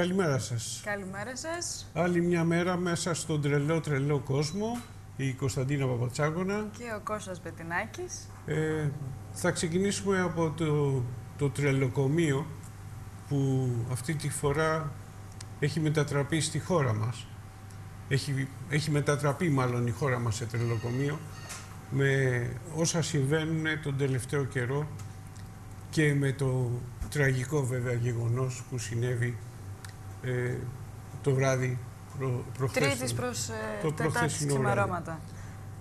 Καλημέρα σας. Καλημέρα σας. Άλλη μια μέρα μέσα στον τρελό τρελό κόσμο, η Κωνσταντίνα Παπατσάκονα. Και ο Κώστας Μπετινάκης. Ε, θα ξεκινήσουμε από το, το τρελοκομείο που αυτή τη φορά έχει μετατραπεί στη χώρα μας. Έχει, έχει μετατραπεί μάλλον η χώρα μας σε τρελοκομείο με όσα συμβαίνουν τον τελευταίο καιρό και με το τραγικό βέβαια γεγονός που συνέβη ε, το βράδυ προ, προχθές. Τρίτης προς ε, το τετάρτης προχθεσινό ξημερώματα.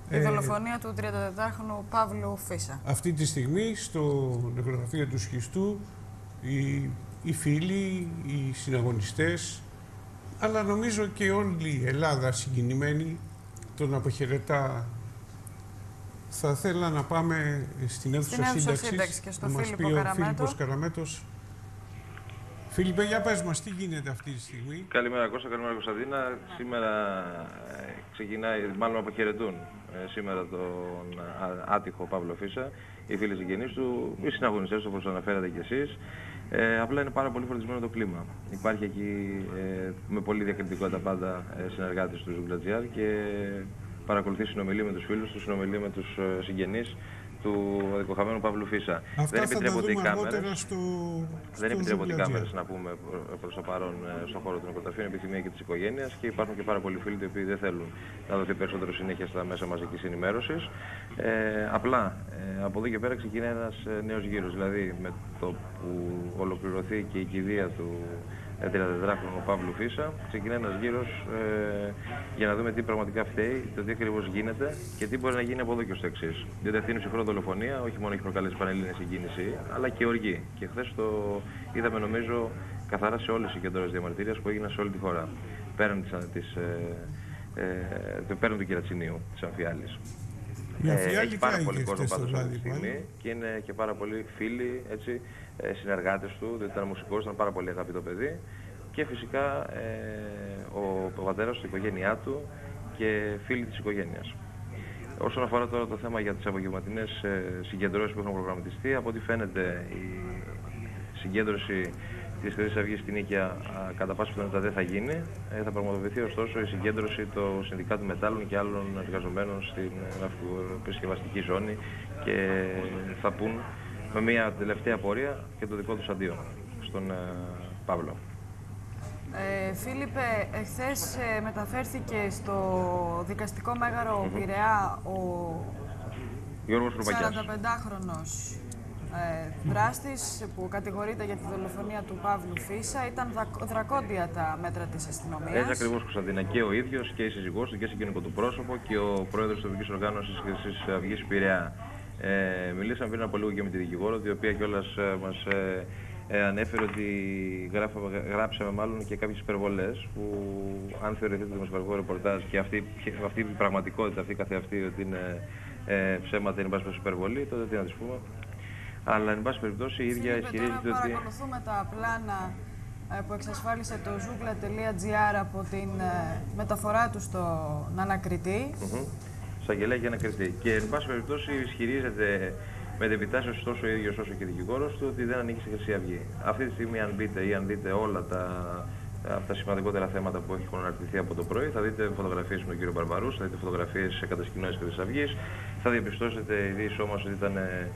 Η Ε, δολοφονία του 34χρονου Παύλου Φίσα. Αυτή τη στιγμή στο νεκρογραφείο του Σχιστού οι, οι φίλοι, οι συναγωνιστές αλλά νομίζω και όλη η Ελλάδα συγκινημένη τον αποχαιρετά. Θα θέλα να πάμε στην αίθουσα Στην αίθουσα σύνταξης σύνταξης και στο να μας Φίλιππο πει ο Καραμέτο. Φίλιππος Καραμέτος. Φίλιππε, για πες μας, τι γίνεται αυτή τη στιγμή; Καλημέρα Κώστα, καλημέρα Κωνσταντίνα. Σήμερα ε, ξεκινάει, μάλλον αποχαιρετούν ε, σήμερα τον α, άτυχο Παύλο Φύσσα, οι φίλοι συγγενείς του, οι συναγωνιστές του όπως αναφέρατε κι εσείς. Ε, απλά είναι πάρα πολύ φορτισμένο το κλίμα. Υπάρχει εκεί ε, με πολύ διακριτικότητα πάντα ε, συνεργάτης του Zougla.gr και παρακολουθεί συνομιλία με τους φίλους του, συνομιλία με τους ε, συγγενείς του αδικοχαμένου Παύλου Φίσα. Αυτά Δεν θα τα επιτρέπονται οι δούμε κάμερες. αργότερα στο Δεν στο επιτρέπονται οι Zoom κάμερες Plaza. να πούμε προς το παρόν ε, στον χώρο των νοικοταφείων, επιθυμία και της οικογένειας και υπάρχουν και πάρα πολλοί φίλοι οι οποίοι δεν θέλουν να δοθεί περισσότερο συνέχεια στα μέσα μαζικής ενημέρωσης. Ε, απλά ε, από εδώ και πέρα ξεκινάει ένας νέος γύρος. Δηλαδή με το που ολοκληρωθεί και η κηδεία του 34χρονου Παύλου Φίσα, ξεκινάει ένας γύρος ε, για να δούμε τι πραγματικά φταίει, το τι ακριβώς γίνεται και τι μπορεί να γίνει από εδώ και ως το εξής. Διότι αυτή είναι η ψυχρό δολοφονία, όχι μόνο έχει προκαλέσει πανελλήνια συγκίνηση, αλλά και οργή. Και χθες το είδαμε νομίζω καθαρά σε όλες οι κεντρώσεις διαμαρτυρίας που έγιναν σε όλη τη χώρα. Πέραν, της, της, ε, ε, πέραν του κερατσινίου της Αμφιάλης. Η Ε, Αμφιάλη έχει πάρα καίγεται πολύ κόσμο χτες το πάντως αυτή τη βράδυ στιγμή πάλι. και είναι και πάρα πολλοί φίλοι, έτσι, ε, συνεργάτες του, διότι ήταν μουσικός, ήταν πάρα πολύ αγαπητό παιδί και φυσικά ε, ο, ο πατέρας του, η οικογένειά του και φίλοι της οικογένειας. Όσον αφορά τώρα το θέμα για τις απογευματινές ε, συγκεντρώσεις που έχουν προγραμματιστεί, από ό,τι φαίνεται η συγκέντρωση της Χρυσής Αυγής στην Νίκαια α, κατά πάσα πιθανότητα δεν θα γίνει. Ε, θα πραγματοποιηθεί ωστόσο η συγκέντρωση των Συνδικάτων Μετάλλων και άλλων εργαζομένων στην ε, ναυπηγοεπισκευαστική ζώνη και θα πούν με μια τελευταία πορεία και το δικό τους αντίο στον ε, Παύλο. Ε, Φίλιππε, εχθές ε, μεταφέρθηκε στο δικαστικό μέγαρο Πειραιά ο Γιώργος Ρουπακιάς. 45χρονος ε, δράστης που κατηγορείται για τη δολοφονία του Παύλου Φίσα. Ήταν δρακ- δρακόντια τα μέτρα της αστυνομίας. Έτσι ακριβώς Κωνσταντίνα. Και ο ίδιος και η σύζυγός του και συγκοινωνικό του πρόσωπο και ο πρόεδρος της Ευρωπαϊκής Οργάνωσης Χρυσής Αυγής Πειραιά. Ε, μιλήσαμε πριν από λίγο και με τη δικηγόρο, η οποία κιόλας ε, μας ε, ε, ανέφερε ότι γράφαμε, γράψαμε μάλλον και κάποιες υπερβολές που, αν θεωρηθεί το δημοσιογραφικό ρεπορτάζ και αυτή, και αυτή η πραγματικότητα, αυτή καθεαυτή, ότι είναι ε, ψέματα, είναι εν πάση περιπτώσει υπερβολή, τότε τι να της πούμε. Αλλά, εν πάση περιπτώσει, η ίδια Φίλιππε, τώρα ισχυρίζεται ότι. παρακολουθούμε τα πλάνα ε, που εξασφάλισε το zoogla.gr από την ε, μεταφορά του στον ανακριτή. Μμμ. Εισαγγελέα για ανακριτή. Και εν πάση περιπτώσει ισχυρίζεται με την επιτάσσεως τόσο ο ίδιος όσο και ο δικηγόρος του ότι δεν ανήκει στη Χρυσή Αυγή. Αυτή τη στιγμή αν μπείτε ή αν δείτε όλα τα, από τα σημαντικότερα θέματα που έχουν αναρτηθεί από το πρωί, θα δείτε φωτογραφίες με τον κύριο Μπαρμπαρούς, θα δείτε φωτογραφίες κατασκηνώσεις της Χρυσής Αυγής, θα διαπιστώσετε η διείσό μας ότι ήταν ε,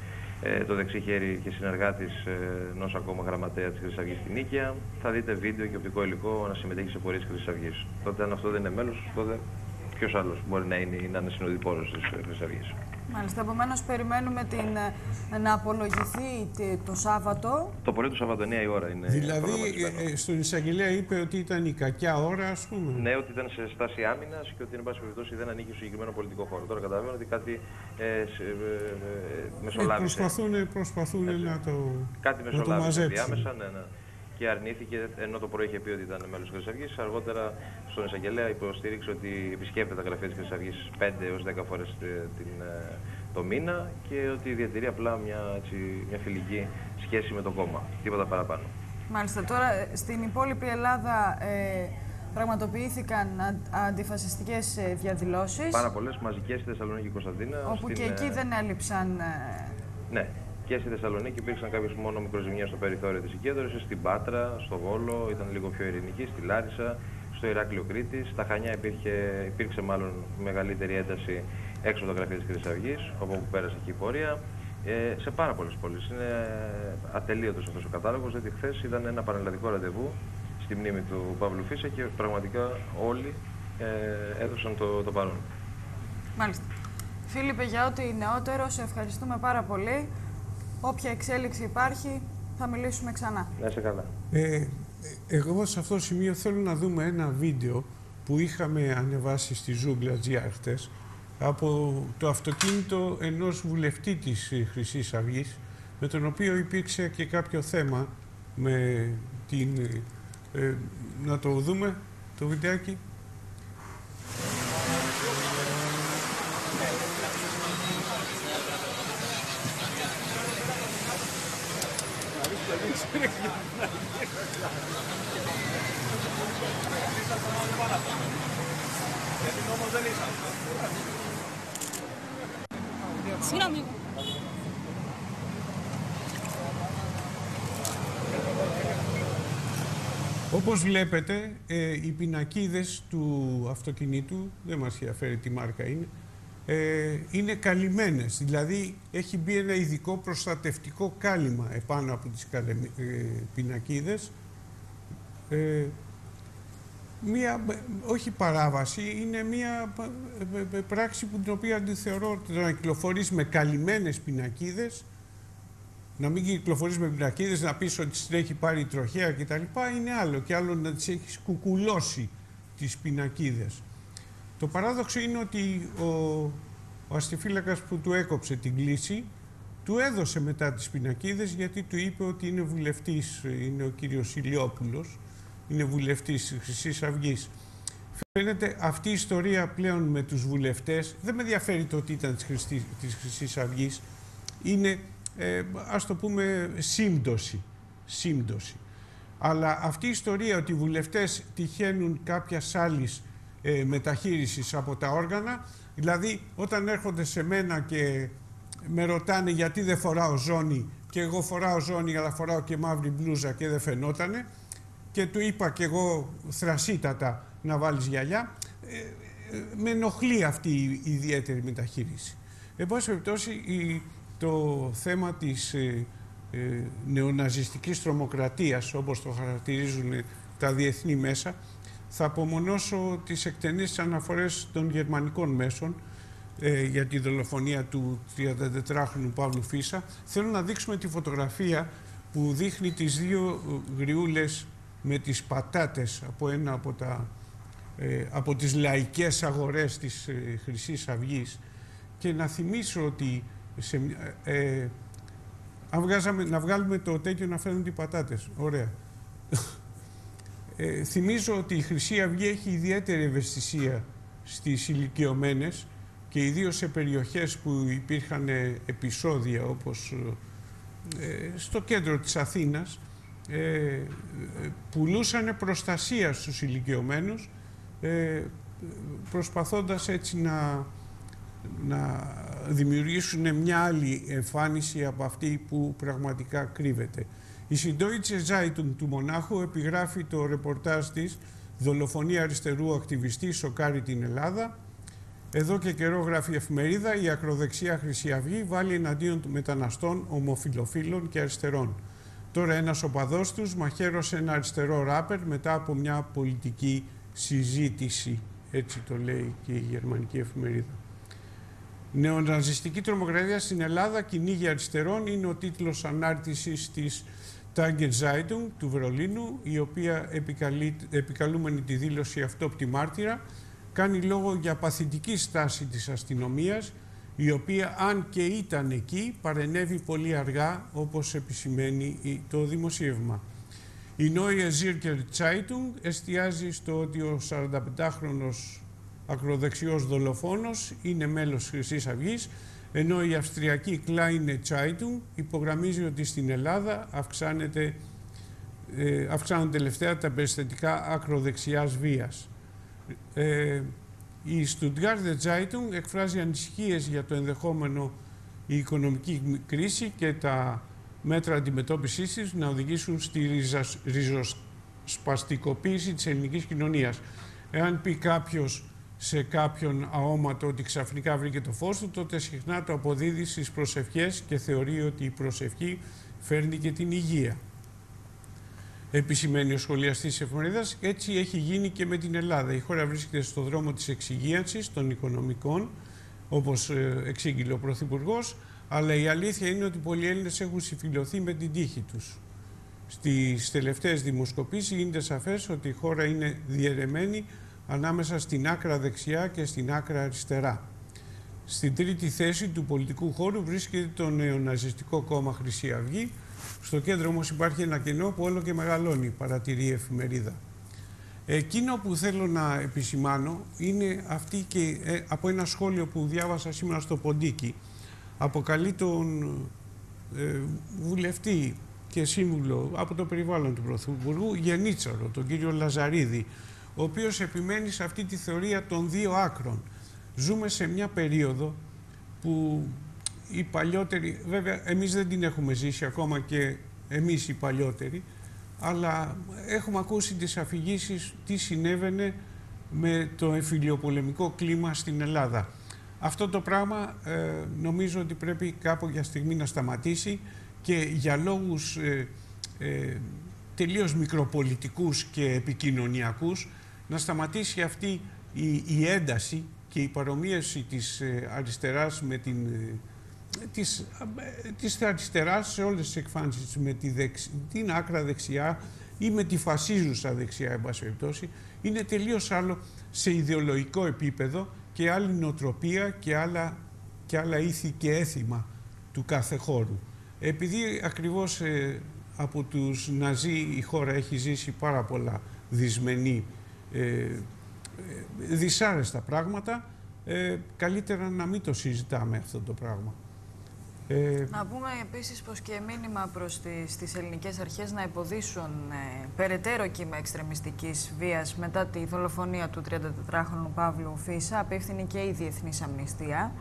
ε, το δεξί χέρι και συνεργάτης ε, ενός ακόμα γραμματέα της Χρυσής Αυγής στην Νίκαια. Θα δείτε βίντεο και οπτικό υλικό να συμμετέχει σε πορείες Χρυσής Αυγής. Τότε αν αυτό δεν είναι μέλος, τότε ποιος άλλος μπορεί να είναι ή να είναι συνοδοιπόρος της ε, Χρυσής Αυγής. Μάλιστα, επομένως περιμένουμε την, ε, να απολογηθεί τε- το Σάββατο. Το πρωί του Σαββατό 9 η ώρα είναι Δηλαδή, προγραμματισμένο. ε, ε, στον εισαγγελέα είπε ότι ήταν η κακιά ώρα, ας πούμε. Ναι, ότι ήταν σε στάση άμυνας και ότι εν πάση περιπτώσει δεν ανήκει στο συγκεκριμένο πολιτικό χώρο. Τώρα καταλαβαίνω ότι κάτι ε, σε, ε, ε, Ε, μεσολάβησε. προσπαθούν προσπαθούν Έτσι. να το, Κάτι να το μεσολάβησε μαζέψουν. διάμεσα, ναι, ναι. Και αρνήθηκε, ενώ το πρωί είχε πει ότι ήταν μέλος της Χρυσής Αυγής. Αργότερα στον εισαγγελέα υποστήριξε ότι επισκέπτεται τα γραφεία της Χρυσής Αυγής 5 έως 10 φορές την, ε, το μήνα και ότι διατηρεί απλά μια, έτσι, μια φιλική σχέση με το κόμμα. Τίποτα παραπάνω. Μάλιστα, τώρα ε, στην υπόλοιπη Ελλάδα ε, πραγματοποιήθηκαν αν- αντιφασιστικές ε, διαδηλώσεις, Πάρα πολλές μαζικές στη Θεσσαλονίκη και Κωνσταντίνα. όπου στην, και εκεί ε, δεν έλειψαν ε, Ναι. Και στη Θεσσαλονίκη υπήρξαν κάποιες μόνο μικροζημιέ στο περιθώριο της συγκέντρωσης, στην Πάτρα, στο Βόλο, ήταν λίγο πιο ειρηνική, στη Λάρισα, στο Ηράκλειο Κρήτης. Στα Χανιά υπήρχε, υπήρξε μάλλον μεγαλύτερη ένταση έξω από το γραφείο της Χρυσής Αυγής, όπου πέρασε εκεί η πορεία. Ε, σε πάρα πολλές πόλεις. Είναι ατελείωτος αυτός ο κατάλογος, γιατί χθες ήταν ένα πανελλαδικό ραντεβού στη μνήμη του Παύλου Φίσα και πραγματικά όλοι ε, έδωσαν το, το παρόν. Μάλιστα. Φίλιππε, για ό,τι νεότερο, σε ευχαριστούμε πάρα πολύ. Όποια εξέλιξη υπάρχει, θα μιλήσουμε ξανά. Να είσαι καλά. Ε, εγώ σε αυτό το σημείο θέλω να δούμε ένα βίντεο που είχαμε ανεβάσει στη Ζούγκλα GR από το αυτοκίνητο ενός βουλευτή της χρυσής Αυγής με τον οποίο υπήρξε και κάποιο θέμα με την... Ε, να το δούμε το βιντεάκι. Συγγνώμη. Όπως βλέπετε, ε, οι πινακίδες του αυτοκινήτου, δεν μας ενδιαφέρει τι μάρκα είναι, ε, είναι καλυμμένες. Δηλαδή, έχει μπει ένα ειδικό προστατευτικό κάλυμα επάνω από τις καλε, ε, πινακίδες. Ε, μία, όχι παράβαση, είναι μία ε, ε, πράξη που την οποία τη θεωρώ το να κυκλοφορείς με καλυμμένες πινακίδες να μην κυκλοφορείς με πινακίδες, να πεις ότι την έχει πάρει τροχέα κτλ. είναι άλλο και άλλο να τις έχεις κουκουλώσει τις πινακίδες. Το παράδοξο είναι ότι ο, ο αστιφύλακας που του έκοψε την κλίση του έδωσε μετά τις πινακίδες γιατί του είπε ότι είναι βουλευτής, είναι ο κύριος Ηλιόπουλος, είναι βουλευτής της Χρυσής Αυγής. Φαίνεται αυτή η ιστορία πλέον με τους βουλευτές, δεν με ενδιαφέρει το ότι ήταν της, Χρυσή, της Χρυσής Αυγής, είναι, ε, ας το πούμε, σύμπτωση. σύμπτωση. Αλλά αυτή η ιστορία ότι οι βουλευτές τυχαίνουν κάποιας άλλης ε, μεταχείρισης από τα όργανα, δηλαδή όταν έρχονται σε μένα και με ρωτάνε γιατί δεν φοράω ζώνη και εγώ φοράω ζώνη αλλά φοράω και μαύρη μπλούζα και δεν φαινότανε, και του είπα και εγώ θρασίτατα να βάλεις γυαλιά, ε, ε, με ενοχλεί αυτή η ιδιαίτερη μεταχείριση. Εν πάση περιπτώσει, το θέμα της ε, ε, νεοναζιστικής τρομοκρατίας, όπως το χαρακτηρίζουν τα διεθνή μέσα, θα απομονώσω τις εκτενείς αναφορές των γερμανικών μέσων ε, για τη δολοφονία του 34χρονου Παύλου Φίσα. Θέλω να δείξουμε τη φωτογραφία που δείχνει τις δύο γριούλες με τις πατάτες από ένα από, τα, ε, από τις λαϊκές αγορές της ε, Χρυσής Αυγής και να θυμίσω ότι σε, ε, αν βγάζαμε, να βγάλουμε το τέτοιο να φέρνουν οι πατάτες. Ωραία. Ε, θυμίζω ότι η Χρυσή Αυγή έχει ιδιαίτερη ευαισθησία στις ηλικιωμένες και ιδίως σε περιοχές που υπήρχαν επεισόδια όπως στο κέντρο της Αθήνας ε, πουλούσαν προστασία στους ηλικιωμένους ε, προσπαθώντας έτσι να, να δημιουργήσουν μια άλλη εμφάνιση από αυτή που πραγματικά κρύβεται. Η Συντόιτσε Zeitung του Μονάχου επιγράφει το ρεπορτάζ της «Δολοφονία αριστερού ακτιβιστή σοκάρει την Ελλάδα». Εδώ και καιρό γράφει η εφημερίδα «Η ακροδεξιά Χρυσή Αυγή βάλει εναντίον των μεταναστών, ομοφιλοφίλων και αριστερών». Τώρα ένας οπαδός τους μαχαίρωσε ένα αριστερό ράπερ μετά από μια πολιτική συζήτηση. Έτσι το λέει και η γερμανική εφημερίδα. Νεοναζιστική τρομοκρατία στην Ελλάδα, κυνήγη αριστερών, είναι ο τίτλος ανάρτησης της Tanger Zeitung του Βερολίνου, η οποία επικαλούμενη τη δήλωση αυτόπτη μάρτυρα, κάνει λόγο για παθητική στάση της αστυνομίας η οποία αν και ήταν εκεί παρενέβη πολύ αργά όπως επισημαίνει το δημοσίευμα. Η Neue Zirkel Zeitung εστιάζει στο ότι ο 45χρονος ακροδεξιός δολοφόνος είναι μέλος Χρυσής Αυγής ενώ η αυστριακή Kleine Zeitung υπογραμμίζει ότι στην Ελλάδα αυξάνεται, ε, αυξάνονται τελευταία τα περιστατικά ακροδεξιάς βίας. Ε, η Stuttgart Zeitung εκφράζει ανησυχίες για το ενδεχόμενο η οικονομική κρίση και τα μέτρα αντιμετώπισης της να οδηγήσουν στη ριζοσπαστικοποίηση της ελληνικής κοινωνίας. Εάν πει κάποιος σε κάποιον αόματο ότι ξαφνικά βρήκε το φως του, τότε συχνά το αποδίδει στις προσευχές και θεωρεί ότι η προσευχή φέρνει και την υγεία. Επισημαίνει ο σχολιαστής της εφημερίδας, έτσι έχει γίνει και με την Ελλάδα. Η χώρα βρίσκεται στο δρόμο της εξυγίανσης των οικονομικών, όπως ε, εξήγηλε ο Πρωθυπουργός, αλλά η αλήθεια είναι ότι πολλοί Έλληνες έχουν συμφιλωθεί με την τύχη τους. Στις τελευταίες δημοσκοπήσεις γίνεται σαφές ότι η χώρα είναι διαιρεμένη ανάμεσα στην άκρα δεξιά και στην άκρα αριστερά. Στην τρίτη θέση του πολιτικού χώρου βρίσκεται το νεοναζιστικό κόμμα Χρυσή Αυγή. Στο κέντρο όμως υπάρχει ένα κενό που όλο και μεγαλώνει, παρατηρεί η εφημερίδα. Εκείνο που θέλω να επισημάνω είναι αυτή και ε, από ένα σχόλιο που διάβασα σήμερα στο Ποντίκι. Αποκαλεί τον ε, βουλευτή και σύμβουλο από το περιβάλλον του Πρωθυπουργού Γενίτσαρο, τον κύριο Λαζαρίδη, ο οποίος επιμένει σε αυτή τη θεωρία των δύο άκρων. Ζούμε σε μια περίοδο που οι παλιότεροι, βέβαια εμείς δεν την έχουμε ζήσει ακόμα και εμείς οι παλιότεροι, αλλά έχουμε ακούσει τις αφηγήσεις τι συνέβαινε με το εμφυλιοπολεμικό κλίμα στην Ελλάδα. Αυτό το πράγμα ε, νομίζω ότι πρέπει κάπου για στιγμή να σταματήσει και για λόγους ε, ε, τελείως μικροπολιτικούς και επικοινωνιακούς να σταματήσει αυτή η, η ένταση και η παρομοίωση της ε, αριστεράς με την, ε, της, ε, της αριστεράς σε όλες τις εκφάνσεις με τη την άκρα δεξιά ή με τη φασίζουσα δεξιά, εν πάση περιπτώσει, είναι τελείως άλλο σε ιδεολογικό επίπεδο και άλλη νοοτροπία και άλλα, και άλλα ήθη και έθιμα του κάθε χώρου. Επειδή ακριβώς από τους Ναζί η χώρα έχει ζήσει πάρα πολλά δυσμενή ε, δυσάρεστα πράγματα, ε, καλύτερα να μην το συζητάμε αυτό το πράγμα. Ε, να πούμε επίσης πως και μήνυμα προς τις, τις ελληνικές αρχές να υποδίσουν ε, περαιτέρω κύμα εξτρεμιστικής βίας μετά τη δολοφονία του 34χρονου Παύλου Φίσα, απίφθηνε και η Διεθνής Αμνηστία.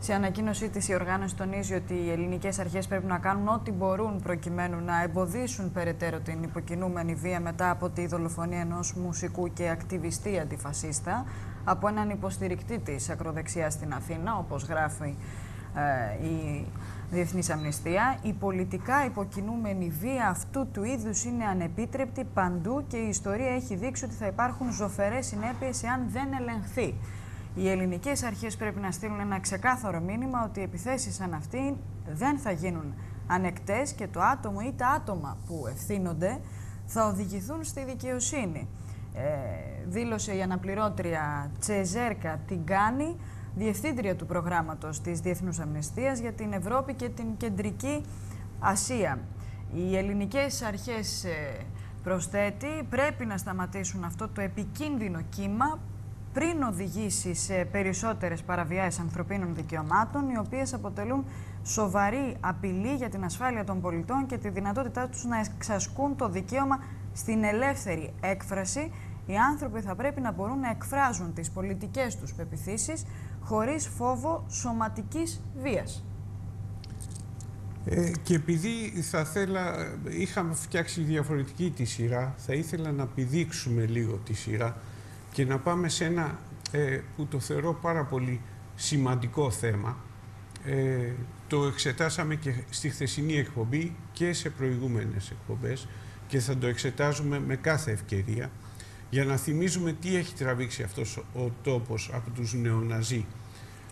Σε ανακοίνωσή της, η οργάνωση τονίζει ότι οι ελληνικές αρχές πρέπει να κάνουν ό,τι μπορούν προκειμένου να εμποδίσουν περαιτέρω την υποκινούμενη βία μετά από τη δολοφονία ενός μουσικού και ακτιβιστή αντιφασίστα από έναν υποστηρικτή της ακροδεξιάς στην Αθήνα, όπως γράφει ε, η Διεθνής Αμνηστία. Η πολιτικά υποκινούμενη βία αυτού του είδους είναι ανεπίτρεπτη παντού και η ιστορία έχει δείξει ότι θα υπάρχουν ζωφερές συνέπειες εάν δεν ελεγχθεί. Οι ελληνικές αρχές πρέπει να στείλουν ένα ξεκάθαρο μήνυμα ότι οι επιθέσεις σαν αυτή δεν θα γίνουν ανεκτές και το άτομο ή τα άτομα που ευθύνονται θα οδηγηθούν στη δικαιοσύνη. Ε, δήλωσε η αναπληρώτρια Τσεζέρκα Τιγκάνη, διευθύντρια του προγράμματος της Διεθνούς Αμνηστίας για την Ευρώπη και την Κεντρική Ασία. Οι ελληνικές αρχές ε, προσθέτει πρέπει να σταματήσουν αυτό το επικίνδυνο κύμα πριν οδηγήσει σε περισσότερες παραβιάσεις ανθρωπίνων δικαιωμάτων, οι οποίες αποτελούν σοβαρή απειλή για την ασφάλεια των πολιτών και τη δυνατότητά τους να εξασκούν το δικαίωμα στην ελεύθερη έκφραση. Οι άνθρωποι θα πρέπει να μπορούν να εκφράζουν τις πολιτικές τους πεπιθήσεις χωρίς φόβο σωματικής βίας. Ε, και επειδή θα θέλα, είχαμε φτιάξει διαφορετική τη σειρά, θα ήθελα να πηδήξουμε λίγο τη σειρά και να πάμε σε ένα ε, που το θεωρώ πάρα πολύ σημαντικό θέμα. Ε, το εξετάσαμε και στη χθεσινή εκπομπή και σε προηγούμενες εκπομπές και θα το εξετάζουμε με κάθε ευκαιρία για να θυμίζουμε τι έχει τραβήξει αυτός ο τόπος από τους νεοναζί.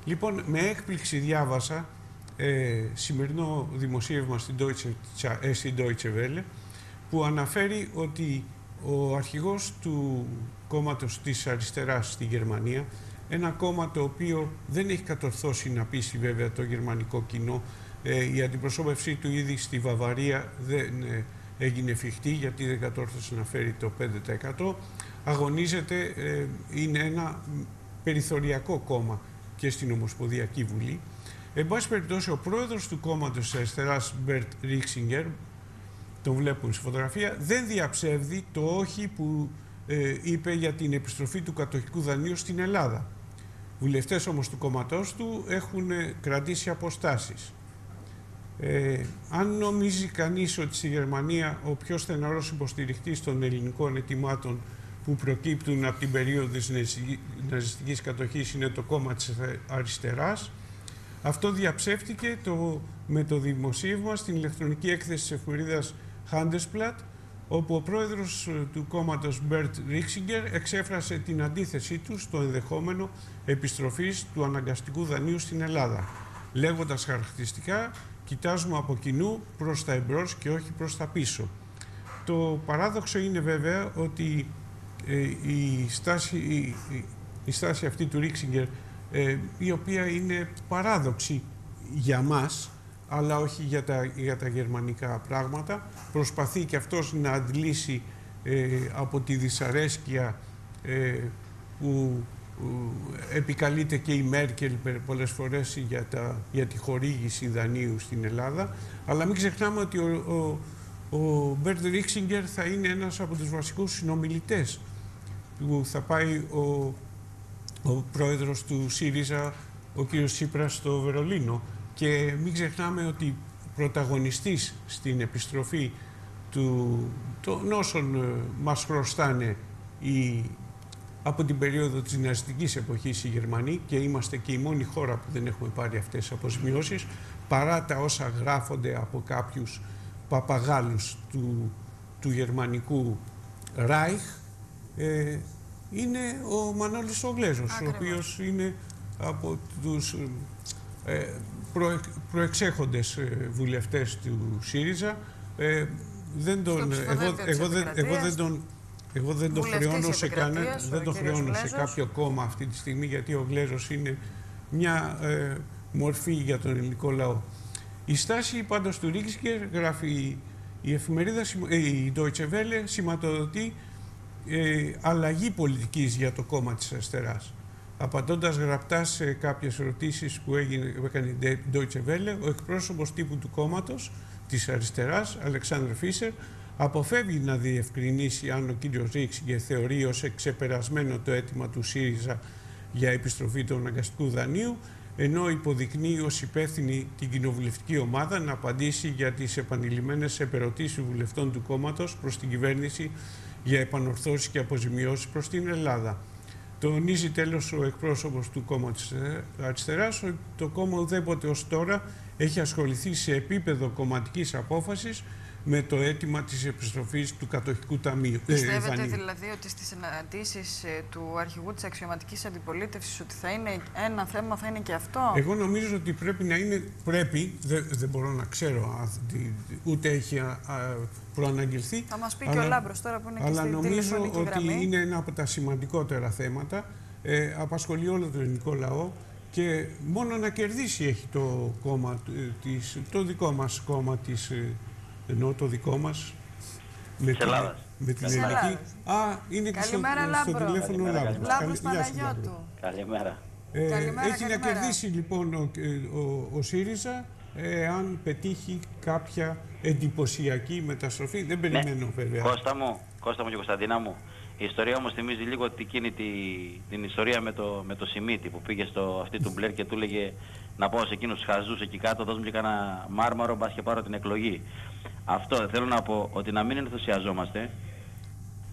Λοιπόν, με έκπληξη διάβασα ε, σημερινό δημοσίευμα στην Deutsche, ε, στην Deutsche Welle που αναφέρει ότι ο αρχηγός του κόμματος της αριστεράς στη Γερμανία, ένα κόμμα το οποίο δεν έχει κατορθώσει να πείσει βέβαια το γερμανικό κοινό. Ε, η αντιπροσώπευσή του ήδη στη Βαβαρία δεν ε, έγινε εφικτή γιατί δεν κατόρθωσε να φέρει το 5%. Αγωνίζεται, ε, είναι ένα περιθωριακό κόμμα και στην Ομοσπονδιακή Βουλή. Εν πάση περιπτώσει, ο πρόεδρος του κόμματος της αριστεράς, Μπερτ Ρίξιγκερ, τον βλέπουν στη φωτογραφία, δεν διαψεύδει το όχι που ε, είπε για την επιστροφή του κατοχικού δανείου στην Ελλάδα. βουλευτές όμως του κόμματός του έχουν κρατήσει αποστάσεις. Ε, αν νομίζει κανείς ότι στη Γερμανία ο πιο στεναρός υποστηριχτής των ελληνικών ετοιμάτων που προκύπτουν από την περίοδο της ναζιστικής κατοχής είναι το κόμμα της αριστεράς, αυτό διαψεύτηκε το, με το δημοσίευμα στην ηλεκτρονική έκδοση της εφημερίδας Handelsblatt, όπου ο πρόεδρος του κόμματος Μπερντ Ρίξινγκερ εξέφρασε την αντίθεσή του στο ενδεχόμενο επιστροφής του αναγκαστικού δανείου στην Ελλάδα, λέγοντας χαρακτηριστικά κοιτάζουμε από κοινού προς τα εμπρός και όχι προς τα πίσω. Το παράδοξο είναι βέβαια ότι ε, η, στάση, η, στάση αυτή του Ρίξινγκερ, ε, η οποία είναι παράδοξη για μας, αλλά όχι για τα, για τα γερμανικά πράγματα, προσπαθεί και αυτός να αντλήσει ε, από τη δυσαρέσκεια που επικαλείται και η Μέρκελ πολλές φορές για, τα, για τη χορήγηση δανείου στην Ελλάδα. Αλλά μην ξεχνάμε ότι ο, ο, ο Μπερντ Ρίξινγκερ θα είναι ένας από τους βασικούς συνομιλητές που θα πάει ο, ο πρόεδρος του ΣΥΡΙΖΑ, ο κύριος Τσίπρας, στο Βερολίνο. Και μην ξεχνάμε ότι πρωταγωνιστής στην επιστροφή του, των όσων ε, μας χρωστάνε οι από την περίοδο της ναζιστικής εποχής οι Γερμανοί και είμαστε και η μόνη χώρα που δεν έχουμε πάρει αυτές τις αποσμιώσεις παρά τα όσα γράφονται από κάποιους παπαγάλους του, του γερμανικού Ράιχ ε, είναι ο Μανώλης ο Γλέζος, ο οποίος είναι από τους ε, προε, προεξέχοντες ε, βουλευτές του ΣΥΡΙΖΑ. Ε, δεν τον, εγώ, εγώ, δεν, εγώ δεν τον εγώ δεν το χρεώνω, σε, κανένα, δεν το χρεώνω σε κάποιο κόμμα αυτή τη στιγμή, γιατί ο Γλέζος είναι μια ε, μορφή για τον ελληνικό λαό. Η στάση πάντως του Ρίξκερ γράφει η εφημερίδα, ε, η Deutsche Welle, σηματοδοτεί ε, αλλαγή πολιτικής για το κόμμα της αριστεράς. Απαντώντας γραπτάς σε κάποιες ερωτήσεις που, έγινε, που έκανε η Deutsche Welle, ο εκπρόσωπος τύπου του κόμματος της αριστεράς, Αλεξάνδρ Φίσερ, αποφεύγει να διευκρινίσει αν ο κύριος Ρίξιγκερ θεωρεί ως εξεπερασμένο το αίτημα του ΣΥΡΙΖΑ για επιστροφή του αναγκαστικού δανείου, ενώ υποδεικνύει ως υπεύθυνη την κοινοβουλευτική ομάδα να απαντήσει για τις επανειλημμένες επερωτήσεις βουλευτών του κόμματος προς την κυβέρνηση για επανορθώσεις και αποζημιώσεις προς την Ελλάδα. Τονίζει τέλος ο εκπρόσωπος του κόμματος αριστεράς ότι το κόμμα ουδέποτε ως τώρα έχει ασχοληθεί σε επίπεδο κομματικής απόφασης με το αίτημα της επιστροφής του κατοχικού ταμείου. Ε, Πιστεύετε δηλαδή ότι στις συναντήσεις ε, του αρχηγού της αξιωματικής αντιπολίτευσης ότι θα είναι ένα θέμα, θα είναι και αυτό; Εγώ νομίζω ότι πρέπει να είναι, πρέπει, δεν, δεν μπορώ να ξέρω, ούτε έχει α, προαναγγελθεί. Θα μας πει αλλά, και ο Λάμπρος τώρα που είναι αλλά και στην νομίζω ότι είναι ένα από τα σημαντικότερα θέματα. Ε, απασχολεί όλο το ελληνικό λαό και μόνο να κερδίσει έχει το κόμμα, της, το δικό μας κόμμα της ενώ το δικό μας με την, με την ελληνική. Α, είναι και στο, στο τηλέφωνο ο Λάμπρος. Λάμπρος Παναγιώτου. Καλημέρα. Ε, καλημέρα, έχει καλημέρα. να κερδίσει λοιπόν ο, ο, ο ΣΥΡΙΖΑ αν πετύχει κάποια εντυπωσιακή μεταστροφή. Δεν ναι. περιμένω ναι. βέβαια. Κώστα μου, Κώστα μου και Κωνσταντίνα μου. Η ιστορία όμως θυμίζει λίγο εκείνη τη, την ιστορία με το, με το Σιμίτη που πήγε στο αυτή του Μπλερ και του έλεγε να πάω σε εκείνους τους χαζούς εκεί κάτω, δώσ' μου και κάνα μάρμαρο, μπας και πάρω την εκλογή. Αυτό θέλω να πω ότι να μην ενθουσιαζόμαστε,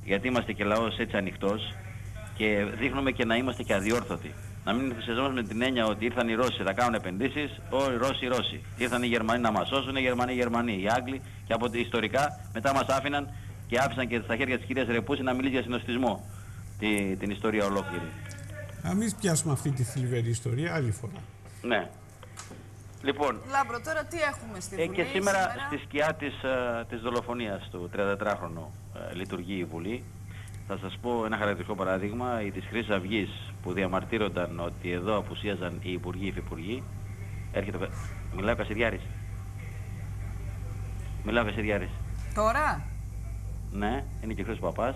γιατί είμαστε και λαός έτσι ανοιχτός και δείχνουμε και να είμαστε και αδιόρθωτοι. Να μην ενθουσιαζόμαστε με την έννοια ότι ήρθαν οι Ρώσοι, θα κάνουν επενδύσεις, οι Ρώσοι οι Ρώσοι. Ήρθαν οι Γερμανοί να μας σώσουν, οι Γερμανοί οι Γερμανοί, οι Άγγλοι και από ιστορικά μετά μας άφηναν και άφησαν και στα χέρια της κυρίας Ρεπούση να μιλήσει για συνωστισμό τη, την ιστορία ολόκληρη. Να μην πιάσουμε αυτή τη θλιβερή ιστορία άλλη φορά. Ναι. Λοιπόν, Λάμπρο, τώρα τι έχουμε στη Βουλή ε, και σήμερα, σήμερα, στη σκιά της, uh, της δολοφονίας του 34χρονου uh, λειτουργεί η Βουλή. Θα σας πω ένα χαρακτηριστικό παράδειγμα, η της Χρήσης Αυγής που διαμαρτύρονταν ότι εδώ απουσίαζαν οι υπουργοί, οι υφυπουργοί. Έρχεται, μιλάει ο Κασιδιάρης. Μιλάει ο Κασιδιάρης. Τώρα; Ναι, είναι και ο Χρήστος Παπάς.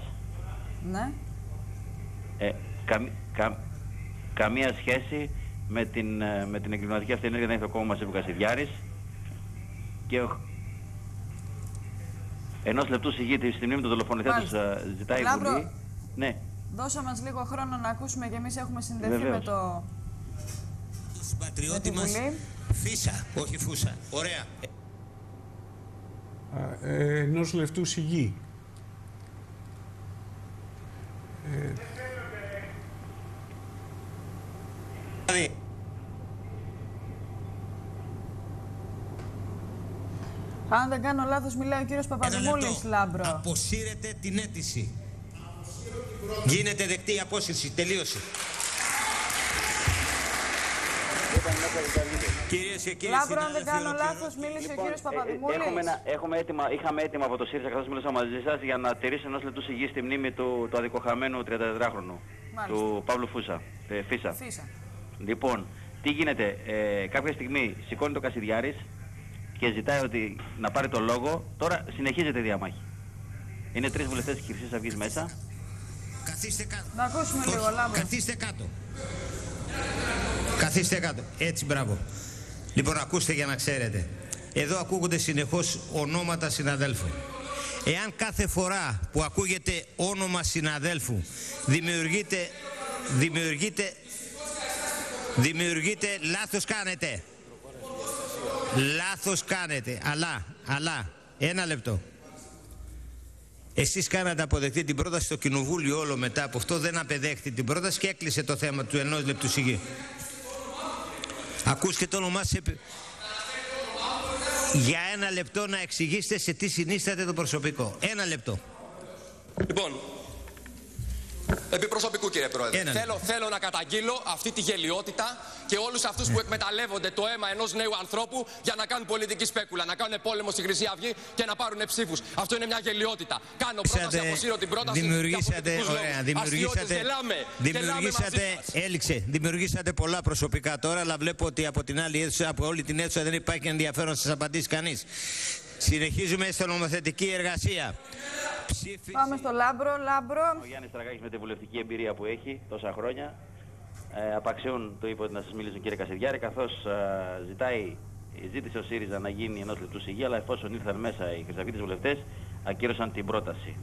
Ναι. Ε, κα, καμία σχέση με την, ε, με την εγκληματική αυτή ενέργεια δεν έχει ακόμα μας είπε ο Κασιδιάρης και ο... ενός λεπτού συγγύτη στη μνήμη του δολοφονηθέντος ε, ζητάει η Βουλή. Ναι. Δώσα μας λίγο χρόνο να ακούσουμε και εμείς έχουμε συνδεθεί Βεβαίως. με το... Συμπατριώτη Με τη μας Βουλή. Φίσα, όχι Φούσα. Ωραία. Α, ε, ενός λεπτού σιγή. Δηλαδή, Αν δεν κάνω λάθος μιλάει ο κύριος ένα Παπαδημούλης, λεπτό. Λάμπρο. Αποσύρετε την αίτηση. Γίνεται δεκτή η απόσυρση. Τελείωσε. Κυρίες και κύριοι Λάμπρο, αν δεν συνάδελφοι, κάνω ολοκληρώ- λάθος, μίλησε ο Λοιπόν, κύριος ε, ε, Παπαδημούλης. έχουμε ένα, έχουμε έτοιμα, είχαμε έτοιμα από το ΣΥΡΙΖΑ καθώς μίλησα μαζί σας για να τηρήσει ενός λεπτού σιγή στη μνήμη του, του αδικοχαμένου 34χρονου, Μάλιστα. του Παύλου Φούσα, ε, Φύσσα. Φύσσα. Λοιπόν, τι γίνεται, ε, κάποια στιγμή σηκώνει το Κασιδιάρης και ζητάει ότι να πάρει το λόγο. Τώρα συνεχίζεται η διαμάχη. Είναι τρεις βουλευτές της Χρυσής Αυγής μέσα. Καθίστε κάτω. Να ακούσουμε Όχι, λίγο, Λάμπρος. Καθίστε κάτω. Καθίστε κάτω. Έτσι, μπράβο. Λοιπόν, ακούστε για να ξέρετε. Εδώ ακούγονται συνεχώς ονόματα συναδέλφων. Εάν κάθε φορά που ακούγεται όνομα συναδέλφου δημιουργείται, δημιουργείται, δημιουργείται, λάθος κάνετε. Λάθος κάνετε. Αλλά, αλλά, ένα λεπτό. Εσείς κάνατε αποδεκτή την πρόταση στο κοινοβούλιο όλο μετά από αυτό δεν απεδέχτη την πρόταση και έκλεισε το θέμα του ενός λεπτού σιγή. Ακούστε το όνομά σας επί- Για ένα λεπτό να εξηγήσετε σε τι συνίσταται το προσωπικό. Ένα λεπτό. Λοιπόν, επί προσωπικού κύριε Πρόεδρε, Ένα θέλω, θέλω να καταγγείλω αυτή τη γελιότητα και όλους αυτούς που εκμεταλλεύονται το αίμα ενός νέου ανθρώπου για να κάνουν πολιτική σπέκουλα, να κάνουν πόλεμο στη Χρυσή Αυγή και να πάρουν ψήφους. Αυτό είναι μια γελιότητα. Κάνω πρόταση, Δημιουργήσατε- αποσύρω την πρόταση δημιουργήσατε, για πολιτικούς ωραία, λόγους. δημιουργήσατε, Αστείωτες, γελάμε. Γελάμε δημιουργήσατε, μαζί σας. έληξε, δημιουργήσατε πολλά προσωπικά τώρα, αλλά βλέπω ότι από την άλλη αίθουσα, από όλη την αίθουσα δεν υπάρχει ενδιαφέρον να σας απαντήσει κανείς. Συνεχίζουμε στην νομοθετική εργασία. Ψήφι... Πάμε στο Λάμπρο. Λάμπρο. Ο Γιάννης Τραγάκης με τη βουλευτική εμπειρία που έχει τόσα χρόνια. Ε, απαξιών του είπε ότι να σας μιλήσω κύριε Κασιδιάρη, καθώς ε, ζητάει, ζήτησε ο ΣΥΡΙΖΑ να γίνει ενός λεπτού σιγή, αλλά εφόσον ήρθαν μέσα οι χρυσαυγίτες βουλευτές, ακύρωσαν την πρόταση.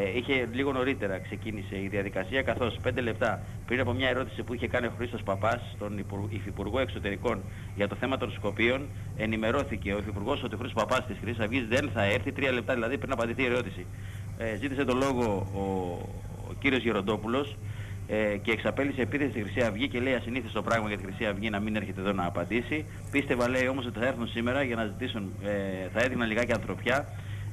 Ε, είχε λίγο νωρίτερα ξεκίνησε η διαδικασία, καθώς πέντε λεπτά πριν από μια ερώτηση που είχε κάνει ο Χρήστος Παππάς, τον Υπουργ- Υφυπουργό Εξωτερικών, για το θέμα των Σκοπίων, ενημερώθηκε ο Υφυπουργός ότι ο Χρήστος Παπάς της Χρυσής Αυγής δεν θα έρθει τρία λεπτά δηλαδή πριν απαντηθεί η ερώτηση. Ε, ζήτησε το λόγο ο, ο κύριος Γεροντόπουλος ε, και εξαπέλυσε επίθεση στη Χρυσή Αυγή και λέει ασυνήθιστο πράγμα για τη Χρυσή Αυγή να μην έρχεται εδώ να απαντήσει. Πίστευα λέει όμως ότι θα έρθουν σήμερα για να ζητήσουν, ε, θα έδειχναν λιγάκι ανθρωπιά,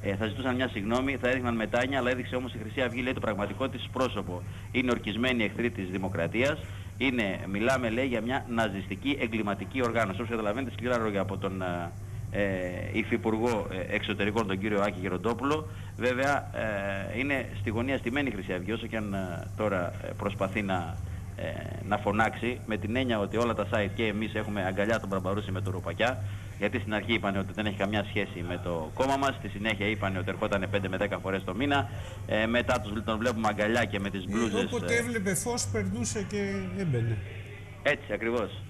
ε, θα ζητούσαν μια συγγνώμη, θα έδειχναν μετάνια, αλλά έδειξε όμως η Χρυσή Αυγή λέει το πραγματικό της πρόσωπο. Είναι ορκισμένη εχθρή της δημοκρατίας, είναι, μιλάμε λέει για μια ναζιστική εγκληματική οργάνωση. Όπως καταλαβαίνετε σκληρά λόγια από τον ε, ε, υφυπουργό ε, εξωτερικών τον κύριο Άκη Γεροντόπουλο. Βέβαια ε, είναι στη γωνία στημένη η Χρυσή Αυγή όσο και αν ε, τώρα ε, προσπαθεί να, ε, να φωνάξει με την έννοια ότι όλα τα site και εμείς έχουμε αγκαλιά τον Μπραμπαρούση με το Ρουπακιά γιατί στην αρχή είπαν ότι δεν έχει καμιά σχέση με το κόμμα μας, στη συνέχεια είπαν ότι ερχόταν 5 με 10 φορές το μήνα, ε, μετά τους, τον βλέπουμε αγκαλιά και με τις μπλούζες. Όποτε ε, έβλεπε φως περνούσε και έμπαινε. έτσι ακριβώς.